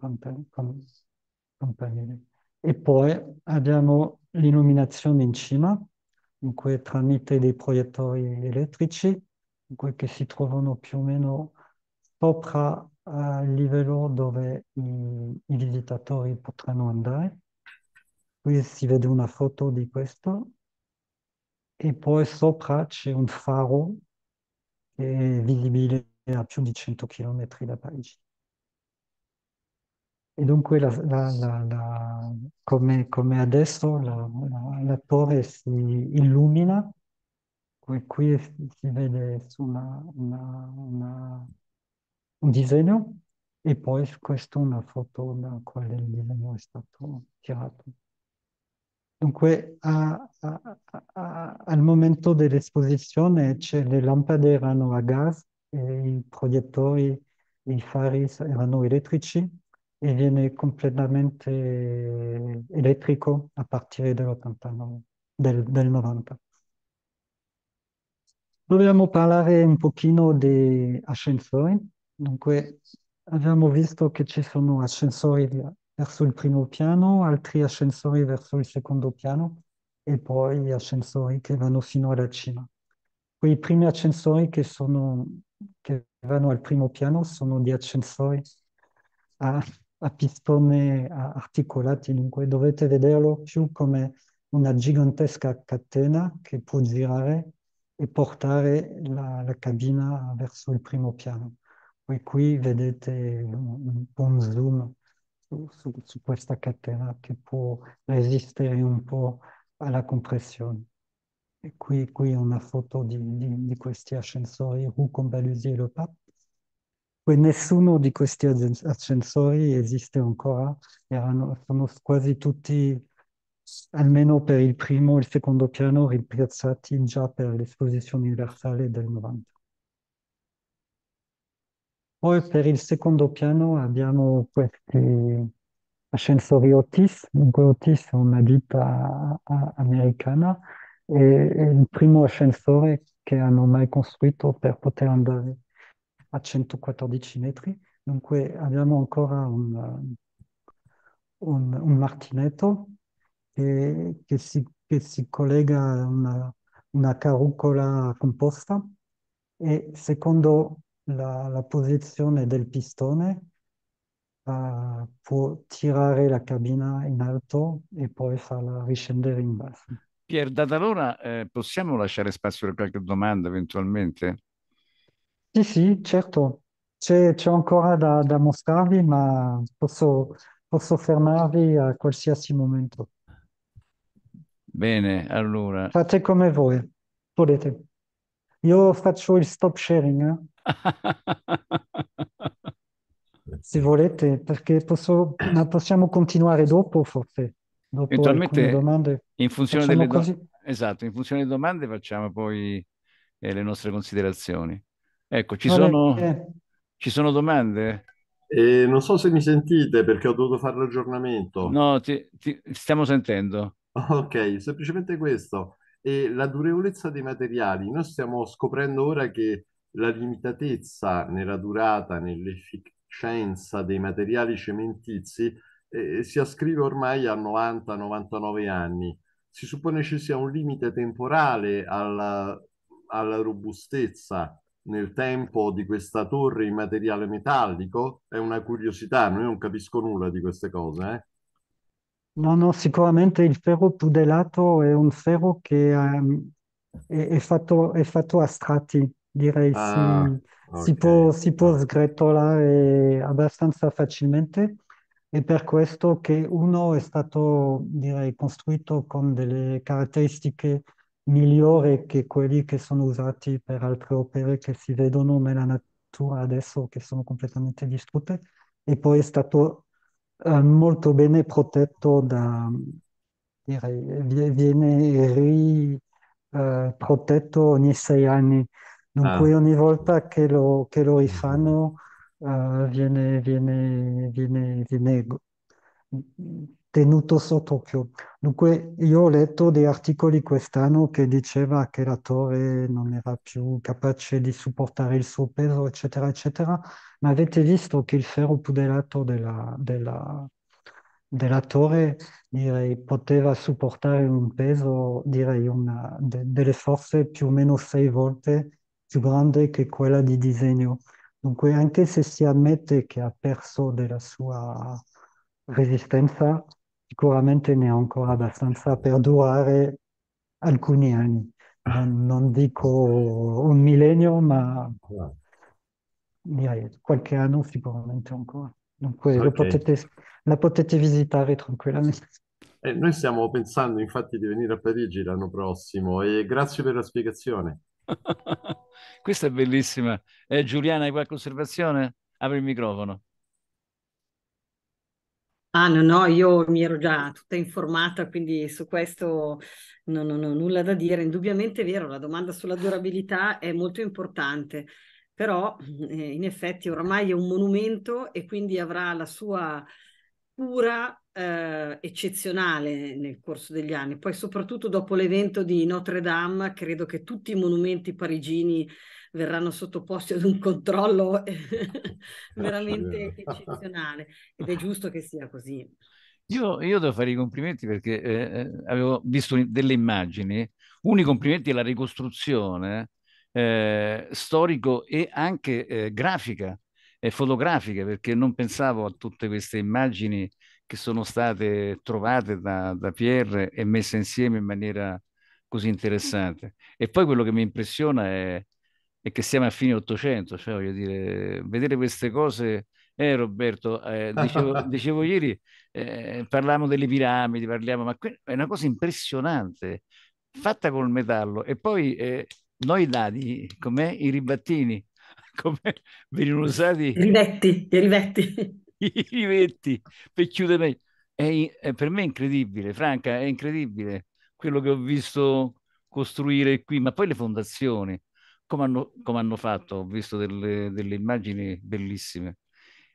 campanile. E poi abbiamo l'illuminazione in cima, in tramite dei proiettori elettrici, che si trovano più o meno sopra il livello dove i, i visitatori potranno andare. Qui si vede una foto di questo e poi sopra c'è un faro che è visibile a più di 100 km da Parigi. E dunque la, la, la, come, come, adesso la, torre si illumina, qui, qui si vede una, una, una, un disegno e poi questa è una foto da quale il disegno è stato tirato. Dunque, a, a, a, al momento dell'esposizione le lampade erano a gas e i proiettori, i fari erano elettrici e viene completamente elettrico a partire dell'89, del, del 90. Dobbiamo parlare un pochino di ascensori. Dunque, abbiamo visto che ci sono ascensori verso il primo piano, altri ascensori verso il secondo piano e poi ascensori che vanno fino alla cima. Quei primi ascensori che, sono, che vanno al primo piano sono di ascensori a, a pistone articolati, dunque dovete vederlo più come una gigantesca catena che può girare e portare la, la cabina verso il primo piano. Poi qui vedete un, un zoom su, su, questa catena che può resistere un po' alla compressione. E qui, qui una foto di, di, di questi ascensori Rue Combalusier Le Pape. Poi nessuno di questi ascensori esiste ancora, erano, sono quasi tutti, almeno per il primo e il secondo piano, rimpiazzati già per l'esposizione universale del 90. Poi per il secondo piano abbiamo questi ascensori Otis, dunque Otis è una ditta americana. È il primo ascensore che hanno mai costruito per poter andare a 114 metri. Dunque abbiamo ancora un, un, un martinetto che, che si, che si collega a una, una carrucola composta. E secondo la, la posizione del pistone eh, può tirare la cabina in alto e poi farla riscendere in basso. Pier, da allora eh, possiamo lasciare spazio per qualche domanda eventualmente? Sì, sì, certo. C'è c'è ancora da, da mostrarvi, ma posso, posso fermarvi a qualsiasi momento. Bene, allora. Fate come voi, volete. Io faccio il stop sharing, eh, se volete, perché posso, ma possiamo continuare dopo, forse, dopo Eventualmente, domande. in funzione delle do- esatto, in funzione delle domande facciamo poi eh, le nostre considerazioni. Ecco, ci Va sono, bene. ci sono domande? E non so se mi sentite perché ho dovuto fare l'aggiornamento. No, ti, ti- stiamo sentendo. Ok, semplicemente questo. E la durevolezza dei materiali. Noi stiamo scoprendo ora che la limitatezza nella durata, nell'efficienza dei materiali cementizi eh, si ascrive ormai a 90-99 anni. Si suppone ci sia un limite temporale alla, alla robustezza nel tempo di questa torre in materiale metallico? È una curiosità, io non capisco nulla di queste cose, eh? No, no, sicuramente il ferro pudellato è un ferro che ehm, è, è fatto, è fatto a strati, direi, Ah, si, si ok. può, si può sgretolare abbastanza facilmente e per questo che uno è stato, direi, costruito con delle caratteristiche migliori che quelli che sono usati per altre opere che si vedono nella natura adesso, che sono completamente distrutte, e poi è stato eh, molto bene protetto da, direi, vie- viene ri, eh, protetto ogni sei anni. Dunque ah, ogni volta che lo, che lo rifanno eh, viene, viene, viene, viene tenuto sott'occhio. Dunque io ho letto dei articoli quest'anno che diceva che la torre non era più capace di supportare il suo peso, eccetera, eccetera. Ma avete visto che il ferro pudellato della, della, della torre, direi, poteva supportare un peso, direi, una, de- delle forze più o meno sei volte più grande che quella di disegno. Dunque, anche se si ammette che ha perso della sua resistenza, sicuramente ne ha ancora abbastanza per durare alcuni anni. Non, non dico un millennio, ma direi qualche anno sicuramente ancora. Dunque lo ok. potete, la potete visitare tranquillamente. Eh, noi stiamo pensando infatti di venire a Parigi l'anno prossimo e grazie per la spiegazione. Questa è bellissima. Eh, Giuliana, hai qualche osservazione? Apri il microfono. Ah, no, no, io mi ero già tutta informata, quindi su questo non, non ho nulla da dire. Indubbiamente è vero, la domanda sulla durabilità è molto importante, però eh, in effetti oramai è un monumento e quindi avrà la sua cura eh, eccezionale nel corso degli anni. Poi soprattutto dopo l'evento di Notre Dame, credo che tutti i monumenti parigini verranno sottoposti ad un controllo veramente eccezionale ed è giusto che sia così. Io, io devo fare i complimenti perché eh, eh, avevo visto delle immagini, uno i complimenti alla ricostruzione eh, storico e anche eh, grafica e fotografica, perché non pensavo a tutte queste immagini che sono state trovate da, da Pierre e messe insieme in maniera così interessante. E poi quello che mi impressiona è, è che siamo a fine Ottocento, cioè voglio dire, vedere queste cose, eh Roberto, eh, dicevo, dicevo ieri eh, parliamo delle piramidi, parliamo, ma è una cosa impressionante, fatta col metallo. E poi eh, noi dati, com'è? I ribattini, come venivano I usati rivetti, i rivetti. I rivetti per chiudere meglio. È, è per me incredibile, Franca, è incredibile quello che ho visto costruire qui, ma poi le fondazioni, come hanno, come hanno fatto? Ho visto delle, delle immagini bellissime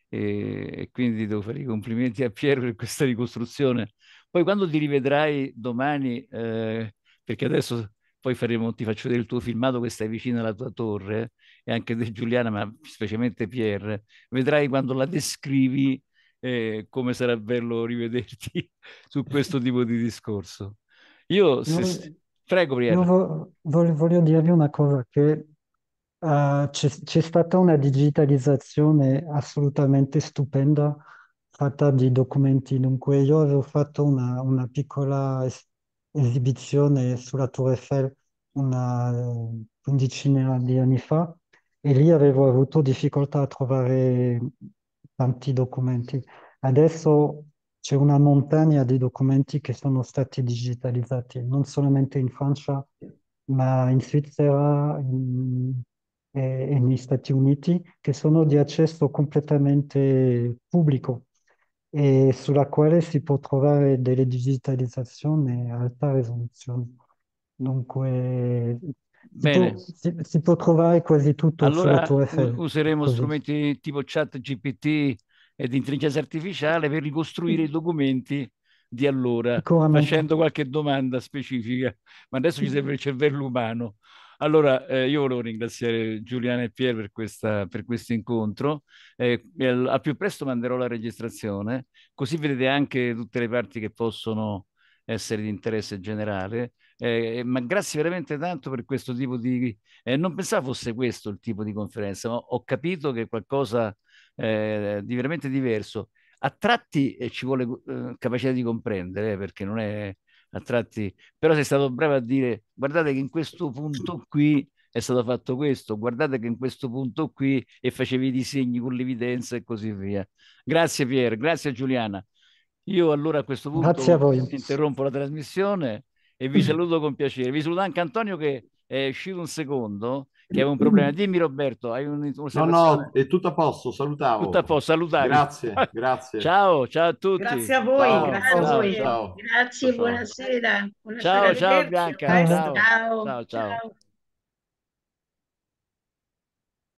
e, e quindi devo fare i complimenti a Piero per questa ricostruzione. Poi quando ti rivedrai domani, eh, perché adesso poi faremo, ti faccio vedere il tuo filmato che stai vicino alla tua torre, e anche di Giuliana, ma specialmente Pierre, vedrai quando la descrivi e come sarà bello rivederti su questo tipo di discorso. Io, se... Io, prego, Briella. vo- voglio, voglio dirvi una cosa, che eh, c'è c'è stata una digitalizzazione assolutamente stupenda fatta di documenti. Dunque, io avevo fatto una, una piccola es- esibizione sulla Tour Eiffel una eh, quindicina di anni fa e lì avevo avuto difficoltà a trovare tanti documenti. Adesso c'è una montagna di documenti che sono stati digitalizzati, non solamente in Francia, ma in Svizzera in- e, e negli Stati Uniti, che sono di accesso completamente pubblico e sulla quale si può trovare delle digitalizzazioni a alta risoluzione. Dunque, si può, Bene, si- si può trovare quasi tutto sulla allora Tour u- Eiffel, useremo così. strumenti tipo chat GPT e di intelligenza artificiale per ricostruire i documenti di allora, Sicuramente. facendo qualche domanda specifica, ma adesso ci serve il cervello umano. Allora, eh, io volevo ringraziare Giuliana e Pier per questa, per questo incontro. Eh, al, più presto manderò la registrazione, così vedete anche tutte le parti che possono essere di interesse generale. Eh, ma grazie veramente tanto per questo tipo di... eh, non pensavo fosse questo il tipo di conferenza, ma ho capito che è qualcosa eh, di veramente diverso. A tratti eh, ci vuole eh, capacità di comprendere, eh, perché non è a tratti, però sei stato bravo a dire, guardate che in questo punto qui è stato fatto questo, guardate che in questo punto qui e facevi i disegni con l'evidenza e così via. Grazie Pier, grazie Giuliana. Io allora a questo a punto voi. interrompo la trasmissione e vi saluto con piacere. Vi saluto anche Antonio che è uscito un secondo, che aveva un problema. Dimmi Roberto, hai No, un'osservazione? no, è tutto a posto, Tutto a salutavo. posto, salutavi. Grazie, grazie. Ciao, ciao a tutti. Grazie a voi, Ciao, grazie a voi. ciao. Grazie, buonasera. Buonasera, Ciao, ciao Bianca, Ciao, ciao, ciao. ciao.